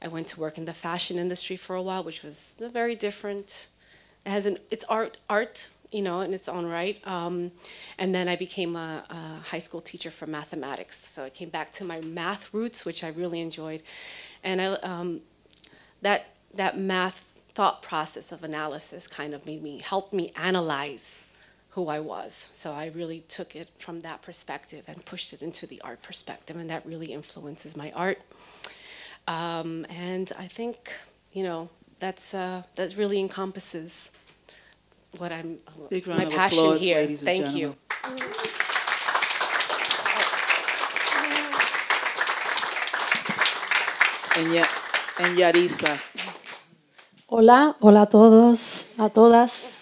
I went to work in the fashion industry for a while, which was very different. It has an it's art art you know in its own right. Um, and then I became a, a, high school teacher for mathematics. So I came back to my math roots, which I really enjoyed, and I um, that that math thought process of analysis kind of made me help me analyze who I was. So I really took it from that perspective and pushed it into the art perspective, and that really influences my art. Um, and I think, you know, that's uh, that really encompasses what I'm Big my round of passion applause, here. ladies Thank gentlemen. you. And, Ya- and Yarisa. Hola, hola a todos, a todas.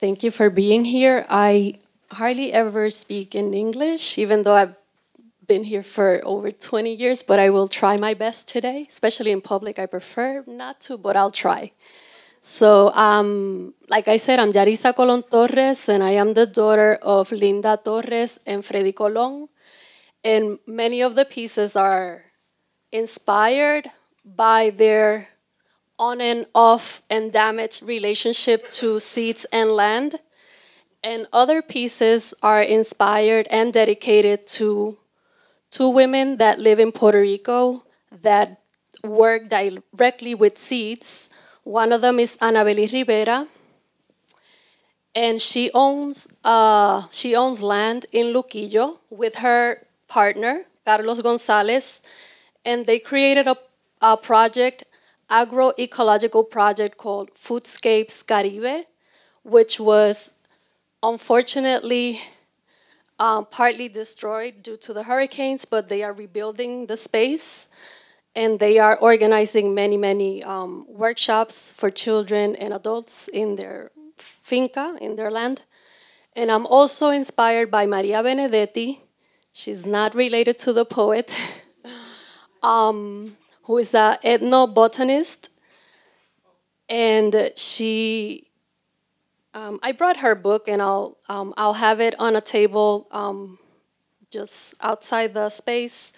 Thank you for being here. I hardly ever speak in English, even though I've been here for over 20 years, but I will try my best today, especially in public. I prefer not to, but I'll try. So, um, like I said, I'm Yarisa Colon Torres, and I am the daughter of Linda Torres and Freddy Colon. And many of the pieces are inspired by their on and off and damaged relationship to seeds and land. And other pieces are inspired and dedicated to two women that live in Puerto Rico that work directly with seeds. One of them is Anabeli Rivera, and she owns uh, she owns land in Luquillo with her partner Carlos Gonzalez, and they created a, a project, agroecological project called Foodscapes Caribe, which was unfortunately um, partly destroyed due to the hurricanes, but they are rebuilding the space. and they are organizing many, many um, workshops for children and adults in their finca, in their land. And I'm also inspired by Maria Benedetti. She's not related to the poet, um, who is an ethnobotanist. And she, um, I brought her book, and I'll, um, I'll have it on a table um, just outside the space.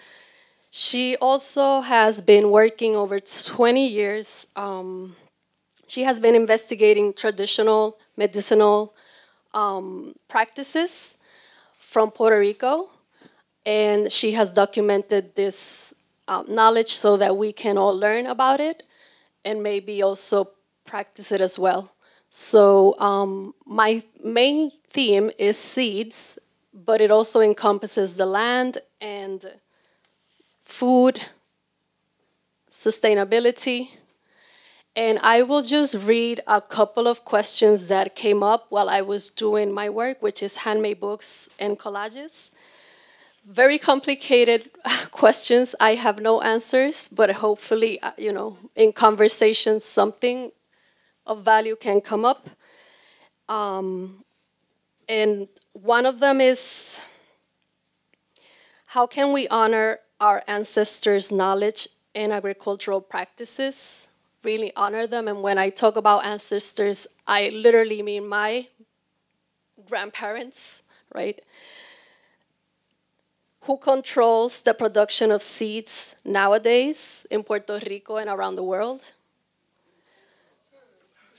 She also has been working over 20 years. Um, she has been investigating traditional medicinal um, practices from Puerto Rico, and she has documented this um, knowledge so that we can all learn about it and maybe also practice it as well. So, um, my main theme is seeds, but it also encompasses the land and food, sustainability, and I will just read a couple of questions that came up while I was doing my work, which is handmade books and collages. Very complicated questions. I have no answers, but hopefully, uh, you know, in conversations, something of value can come up. Um, and one of them is how can we honor our ancestors' knowledge and agricultural practices? really honor them. And when I talk about ancestors, I literally mean my grandparents, right? Who controls the production of seeds nowadays in Puerto Rico and around the world?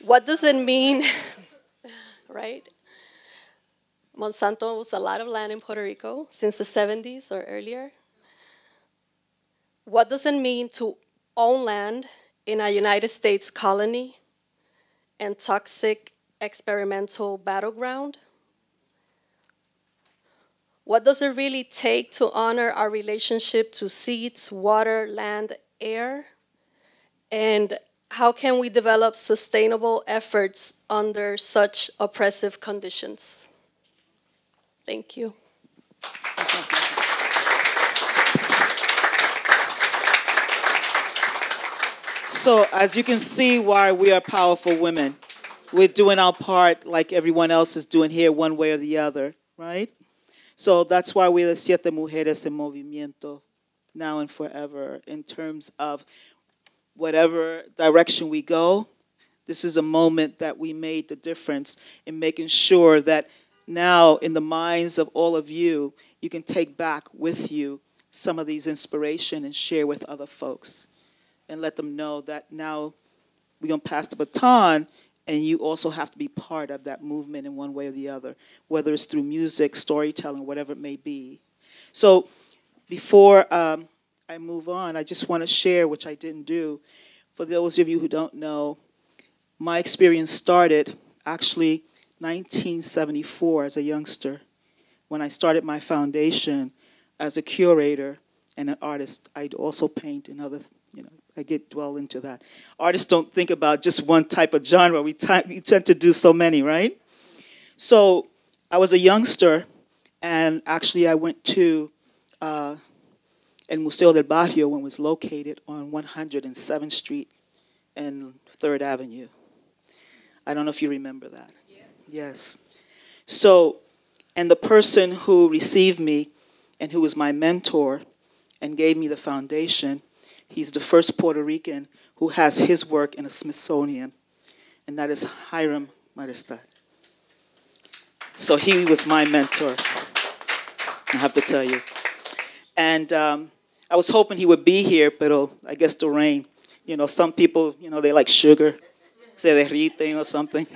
What does it mean, right? Monsanto owns a lot of land in Puerto Rico since the 70s or earlier. What does it mean to own land in a United States colony and toxic experimental battleground? What does it really take to honor our relationship to seeds, water, land, air? And how can we develop sustainable efforts under such oppressive conditions? Thank you. So, as you can see, why we are powerful women. We're doing our part like everyone else is doing here, one way or the other, right? So, that's why we're the Siete Mujeres en Movimiento, now and forever, in terms of whatever direction we go. This is a moment that we made the difference in making sure that now, in the minds of all of you, you can take back with you some of these inspiration and share with other folks and let them know that now we're going to pass the baton and you also have to be part of that movement in one way or the other, whether it's through music, storytelling, whatever it may be. So before um, I move on, I just want to share, which I didn't do, for those of you who don't know, my experience started actually 1974 as a youngster when I started my foundation as a curator and an artist. I'd also paint and other you know, I get dwell into that. Artists don't think about just one type of genre. We, we tend to do so many, right? So I was a youngster, and actually I went to uh, El Museo del Barrio when it was located on 107th Street and 3rd Avenue. I don't know if you remember that. Yeah. Yes. So, and the person who received me and who was my mentor and gave me the foundation He's the first Puerto Rican who has his work in a Smithsonian, and that is Hiram Maristany. So he was my mentor, I have to tell you. And um, I was hoping he would be here, but I guess the rain. You know, some people, you know, they like sugar, se derriten or something.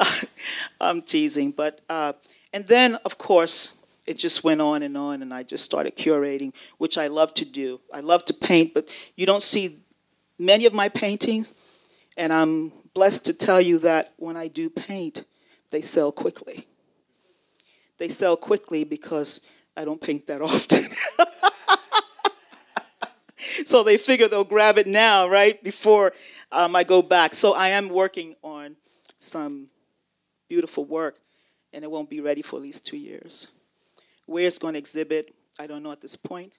I'm teasing, but uh, and then of course it just went on and on, and I just started curating, which I love to do. I love to paint, but you don't see many of my paintings, and I'm blessed to tell you that when I do paint, they sell quickly. They sell quickly because I don't paint that often. So they figure they'll grab it now, right, before um, I go back. So I am working on some beautiful work, and it won't be ready for at least two years. Where it's going to exhibit, I don't know at this point.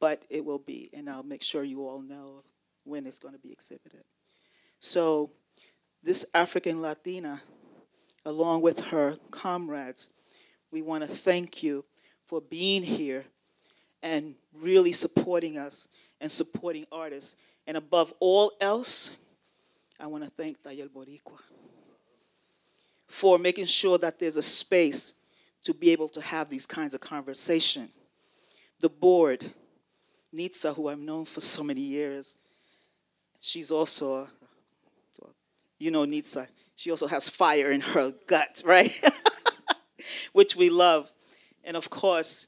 but it will be, and I'll make sure you all know when it's going to be exhibited. So, this African Latina, along with her comrades, we want to thank you for being here and really supporting us and supporting artists. And above all else, I want to thank Taller Boricua for making sure that there's a space to be able to have these kinds of conversation. The board, Nitza, who I've known for so many years, she's also, you know, Nitza, she also has fire in her gut, right? Which we love. And of course,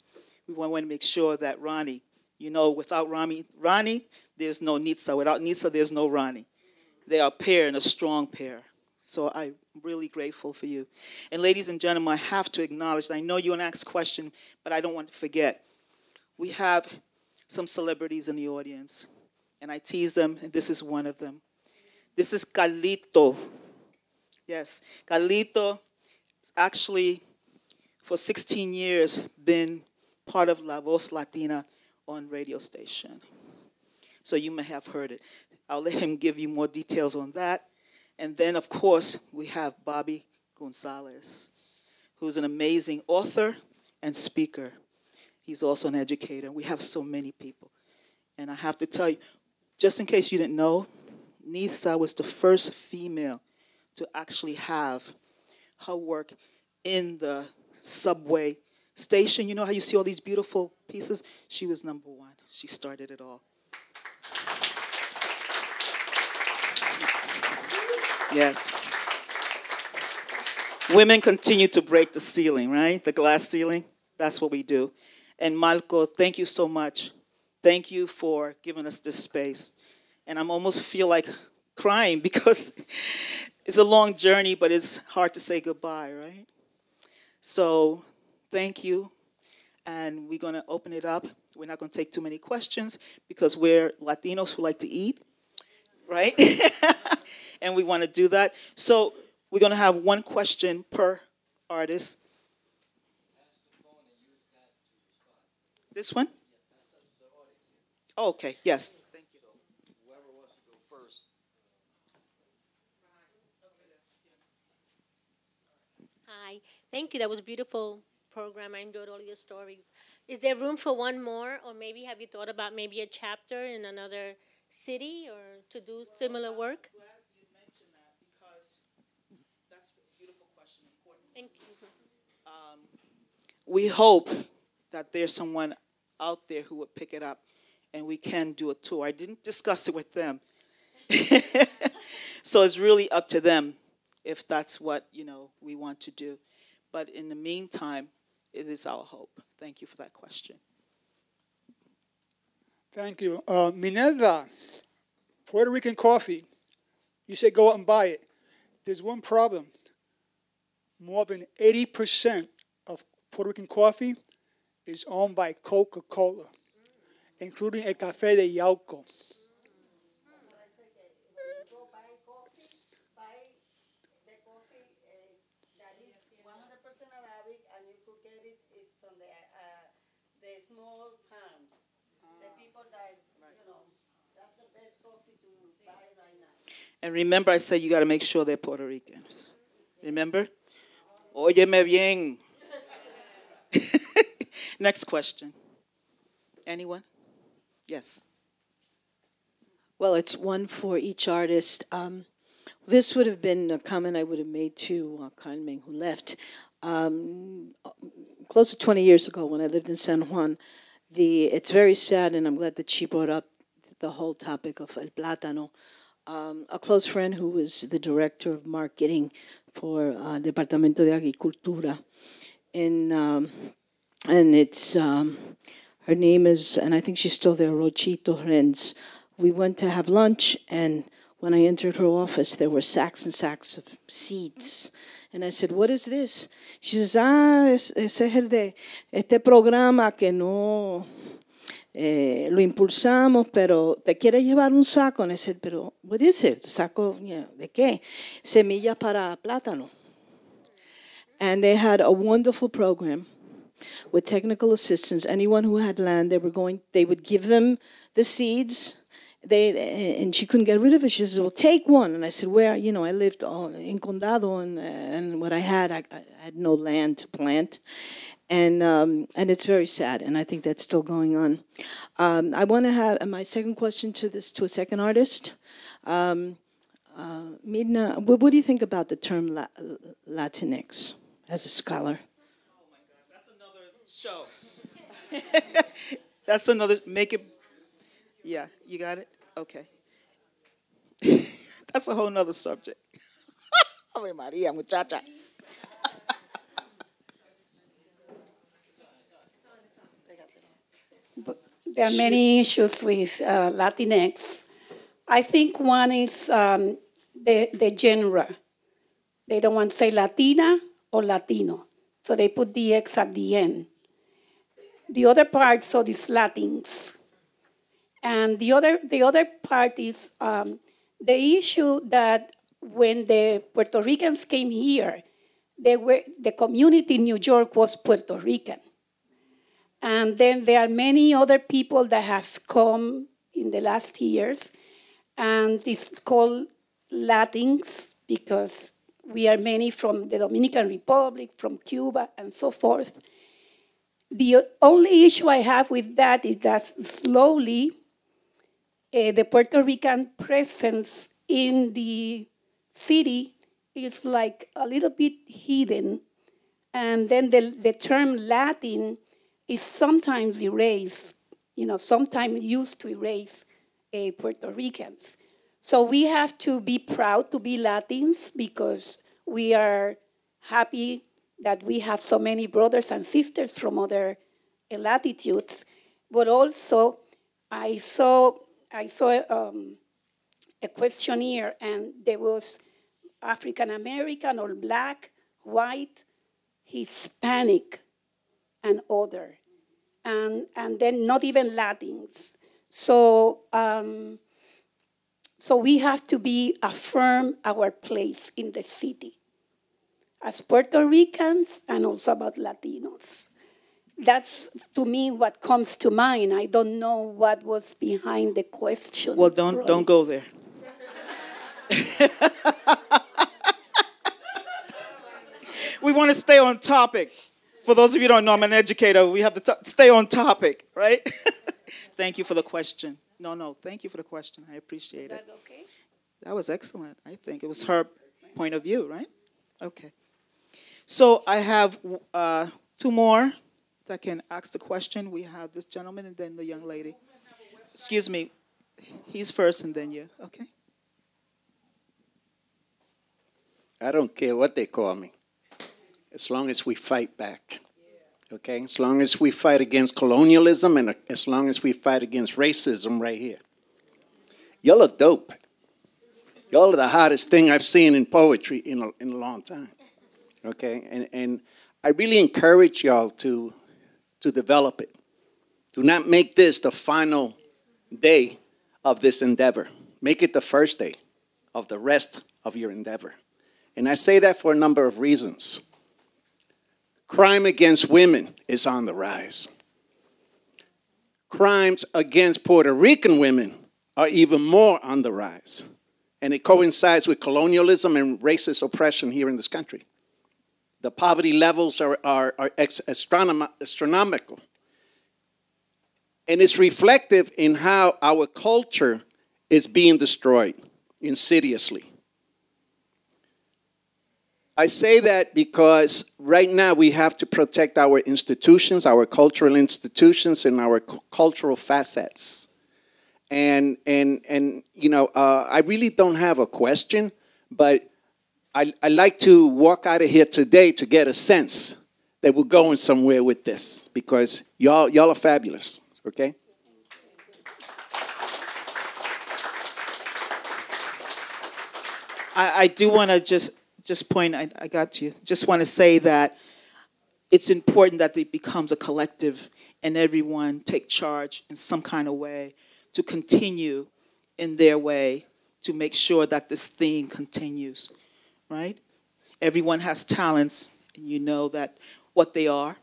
we want to make sure that Ronnie, you know, without Ronnie, Ronnie, there's no Nitza. Without Nitza, there's no Ronnie. They are a pair and a strong pair. So I'm really grateful for you. And ladies and gentlemen, I have to acknowledge, I know you're an asked question, but I don't want to forget. We have some celebrities in the audience, and I tease them, and this is one of them. This is Carlito. Yes, Carlito actually, for 16 years, been part of La Voz Latina on radio station. So you may have heard it. I'll let him give you more details on that. And then, of course, we have Bobby Gonzalez, who's an amazing author and speaker. He's also an educator. We have so many people. And I have to tell you, just in case you didn't know, Nitza was the first female to actually have her work in the subway station. You know how you see all these beautiful pieces? She was number one. She started it all. Yes. Women continue to break the ceiling, right? The glass ceiling. That's what we do. And Malco, thank you so much. Thank you for giving us this space. And I'm almost feel like crying because it's a long journey, but it's hard to say goodbye, right? So thank you. And we're going to open it up. We're not going to take too many questions because we're Latinos who like to eat, right? and we want to do that. So we're going to have one question per artist. This one? Oh, okay, yes. Thank you. Hi, thank you. That was beautiful program. I enjoyed all your stories. Is there room for one more, or maybe have you thought about maybe a chapter in another city or to do similar work? Thank you. Um, we hope that there's someone out there who would pick it up and we can do a tour. I didn't discuss it with them. so it's really up to them if that's what, you know, we want to do. But in the meantime, it is our hope. Thank you for that question. Thank you. Uh, Minelda, Puerto Rican coffee. You say go out and buy it. There's one problem. More than 80% of Puerto Rican coffee is owned by Coca Cola, including a cafe de Yauco. small farms, the people that, you know, that's the best coffee to buy right now. And remember, I said you got to make sure they're Puerto Ricans. Remember? Óyeme bien. Next question. Anyone? Yes. Well, it's one for each artist. Um, this would have been a comment I would have made to uh, Carmen, who left. Um, close to 20 years ago, when I lived in San Juan, the it's very sad, and I'm glad that she brought up the whole topic of el plátano. Um, a close friend who was the director of marketing for uh, Departamento de Agricultura, and um, and it's um, her name is, and I think she's still there, Rochito Renz. We went to have lunch, and when I entered her office, there were sacks and sacks of seeds. And I said, What is this? She says, Ah, ese es el de este programa que no eh, lo impulsamos, pero te quiere llevar un saco. Pero, what is it? ¿Saco de qué? Semillas para plátano. And they had a wonderful program with technical assistance. Anyone who had land, they were going. They would give them the seeds. They and she couldn't get rid of it. She says, "Well, take one." And I said, "Where? You know, I lived all in Condado, and and what I had, I, I had no land to plant." And um, and it's very sad, and I think that's still going on. Um, I want to have my second question to this to a second artist. Um, uh, Myrna, what, what, do you think about the term La Latinx as a scholar? Oh my God, that's another show. that's another make it. Yeah, you got it. Okay. that's a whole nother subject. Ave Maria, muchacha. There are many issues with uh, Latinx. I think one is um, the, the genre. They don't want to say Latina or Latino, so they put the X at the end. The other part, so these Latins. And the other, the other part is um, the issue that when the Puerto Ricans came here, they were, the community in New York was Puerto Rican. And then there are many other people that have come in the last years, and it's called Latins because we are many from the Dominican Republic, from Cuba, and so forth. The only issue I have with that is that slowly uh, the Puerto Rican presence in the city is like a little bit hidden. And then the, the term Latin is sometimes erased, you know, sometimes used to erase uh, Puerto Ricans. So we have to be proud to be Latins because we are happy that we have so many brothers and sisters from other uh, latitudes. But also, I saw I saw um, a questionnaire, and there was African American or black, white, Hispanic, and other and, and then not even Latins. So, um, so we have to be affirm our place in the city as Puerto Ricans and also about Latinos. That's to me what comes to mind. I don't know what was behind the question. Well, don't don't go there. we want to stay on topic for those of you who don't know, I'm an educator. We have to t- stay on topic, right? thank you for the question. No, no, thank you for the question. I appreciate that it. okay? That was excellent. I think it was her point of view, right? Okay. So I have uh, two more that can ask the question. We have this gentleman and then the young lady. Excuse me. He's first and then you. Okay. I don't care what they call me as long as we fight back. Okay? As long as we fight against colonialism and as long as we fight against racism right here. Y'all are dope. Y'all are the hottest thing I've seen in poetry in a, in a long time. Okay? And, and I really encourage y'all to, to develop it. Do not make this the final day of this endeavor. Make it the first day of the rest of your endeavor. And I say that for a number of reasons. Crime against women is on the rise. Crimes against Puerto Rican women are even more on the rise. And it coincides with colonialism and racist oppression here in this country. The poverty levels are, are, are astronomical. And it's reflective in how our culture is being destroyed insidiously. I say that because right now we have to protect our institutions, our cultural institutions, and our cultural facets. And and and you know, uh, I really don't have a question, but I I like to walk out of here today to get a sense that we're going somewhere with this because y'all y'all are fabulous. Okay. I, I do want to just just point, I, I got you. Just want to say that it's important that it becomes a collective and everyone take charge in some kind of way to continue in their way to make sure that this thing continues, right? Everyone has talents, and you know that what they are.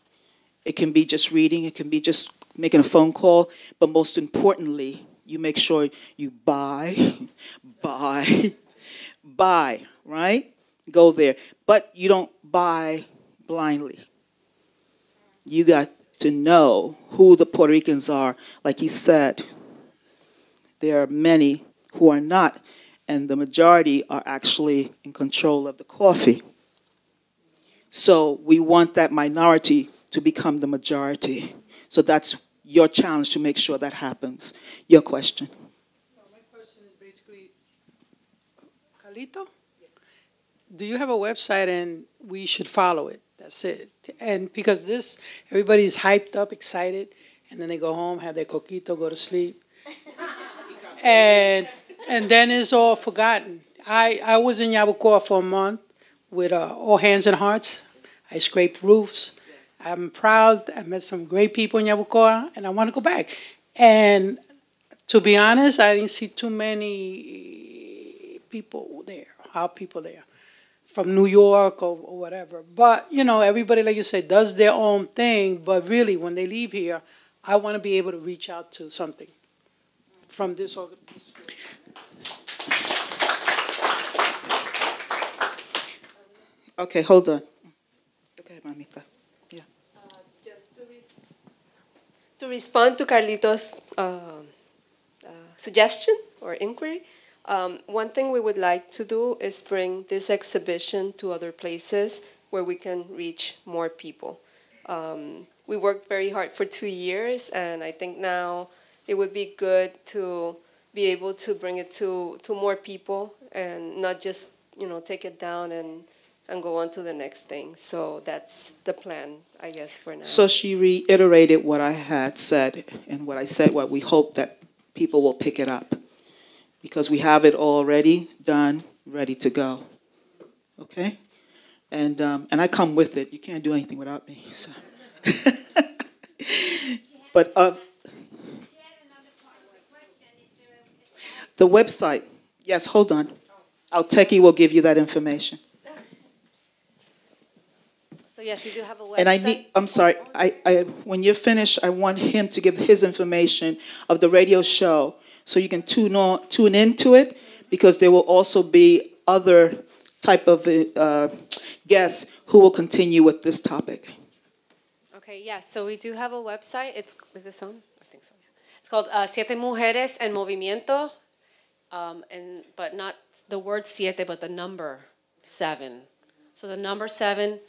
It can be just reading, it can be just making a phone call, but most importantly, you make sure you buy, buy, buy, right? Go there. But you don't buy blindly. You got to know who the Puerto Ricans are. Like he said, there are many who are not, and the majority are actually in control of the coffee. So we want that minority to become the majority. So that's your challenge to make sure that happens. Your question. Carlito? Do you have a website and we should follow it? That's it. And because this, everybody's hyped up, excited, and then they go home, have their coquito, go to sleep. and and then it's all forgotten. I, I was in Yabucoa for a month with uh, All Hands and Hearts. I scraped roofs. I'm proud. I met some great people in Yabucoa, and I want to go back. And to be honest, I didn't see too many people there, our people there, from New York or, or whatever. But, you know, everybody, like you said, does their own thing. But really, when they leave here, I want to be able to reach out to something from this organization. Okay, hold on. Okay, mamita. Yeah. To respond to Carlito's uh, uh, suggestion or inquiry, um, one thing we would like to do is bring this exhibition to other places where we can reach more people. Um, we worked very hard for two years, and I think now it would be good to be able to bring it to, to more people and not just you know take it down and and go on to the next thing. So that's the plan, I guess, for now. So she reiterated what I had said and what I said, what we hope that people will pick it up because we have it already done, ready to go. Okay? And, um, and I come with it. You can't do anything without me. So. but uh, the website, yes, hold on. Our techie will give you that information. So yes, we do have a website. And I need, I'm sorry, I, I, when you're finished, I want him to give his information of the radio show so you can tune on, tune into it because there will also be other type of uh, guests who will continue with this topic. Okay, yeah, so we do have a website. It's, is this on? I think so, yeah. It's called uh, Siete Mujeres en Movimiento, um, and, but not the word siete, but the number seven. So the number seven,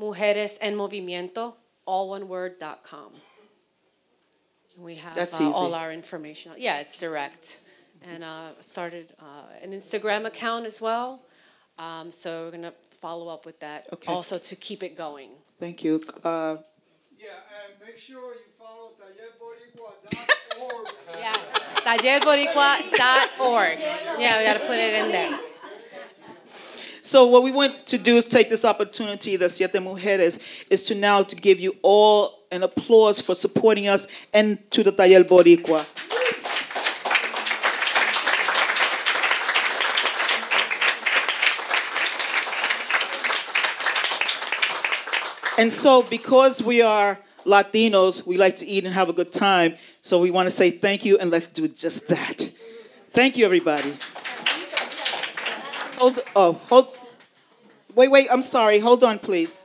Mujeres en Movimiento, all one word, dot com. And we have That's uh, all our information. Yeah, it's direct. And uh, started uh, an Instagram account as well. Um, so we're going to follow up with that Okay. also to keep it going. Thank you. Uh, Yeah, and make sure you follow tallerboricua.org. Yes, tallerboricua.org. Yeah, we got to put it in there. So what we want to do is take this opportunity, the Siete Mujeres, is to now to give you all an applause for supporting us and to the Taller Boricua. And so because we are Latinos, we like to eat and have a good time. So we want to say thank you and let's do just that. Thank you, everybody. Hold, oh, hold. Wait, wait, I'm sorry. Hold on, please.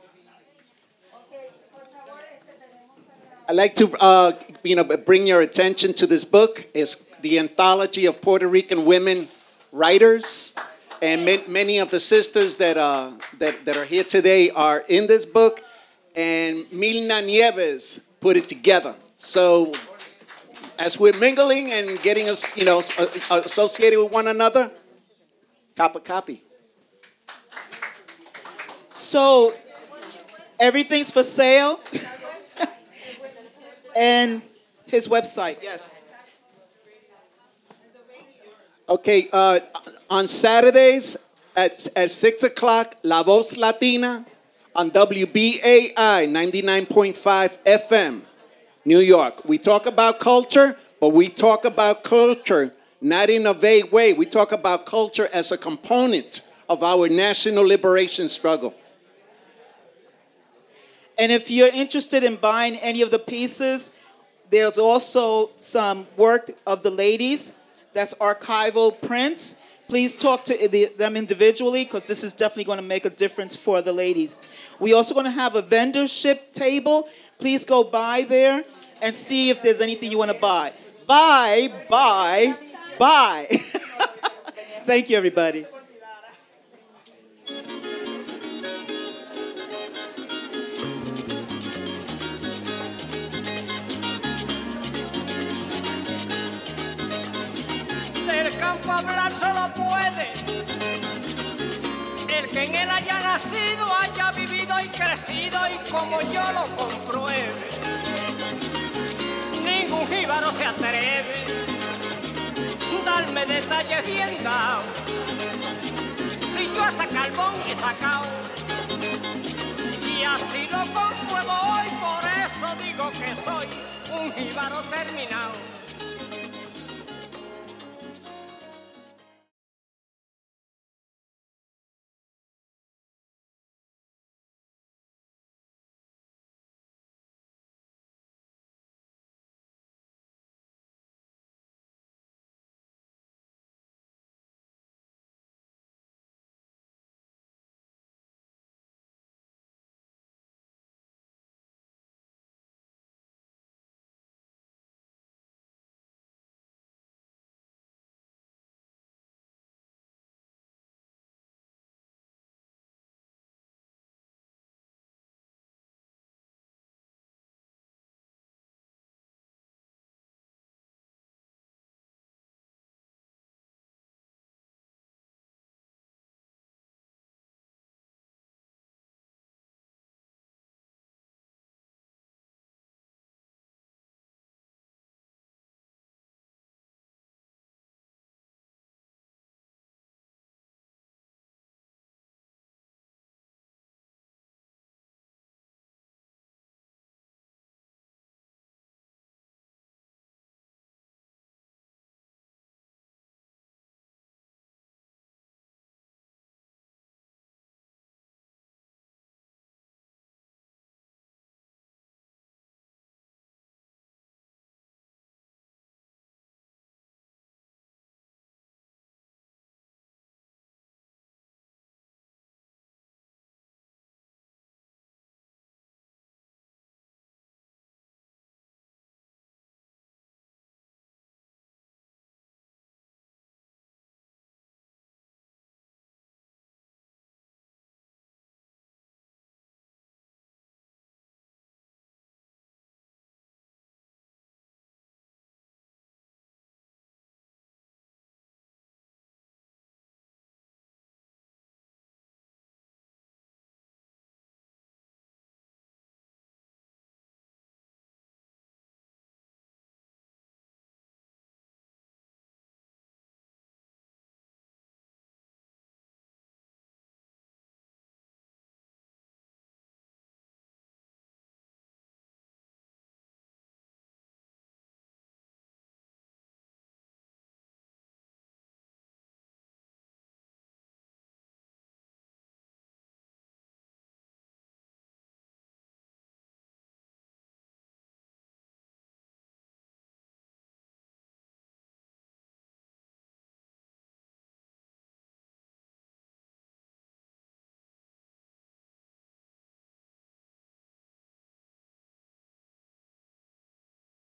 I'd like to, uh, you know, bring your attention to this book. It's the anthology of Puerto Rican women writers, and ma- many of the sisters that, uh, that that are here today are in this book. And Myrna Nieves put it together. So, as we're mingling and getting us, you know, uh, associated with one another, cop a copy. So everything's for sale. and his website, yes. Okay, uh, on Saturdays at, at 6 o'clock, La Voz Latina on WBAI 99.5 FM, New York. We talk about culture, but we talk about culture not in a vague way. We talk about culture as a component of our national liberation struggle. And if you're interested in buying any of the pieces, there's also some work of the ladies that's archival prints. Please talk to the, them individually because this is definitely going to make a difference for the ladies. We also going to have a vendorship table. Please go by there and see if there's anything you want to buy. Buy, buy, buy. Thank you, everybody. Solo puede el que en él haya nacido, haya vivido y crecido y como yo lo compruebe. Ningún jíbaro se atreve darme detalles bien dados. Si yo hasta carbón he sacado y así lo compruebo hoy, por eso digo que soy un jíbaro terminado.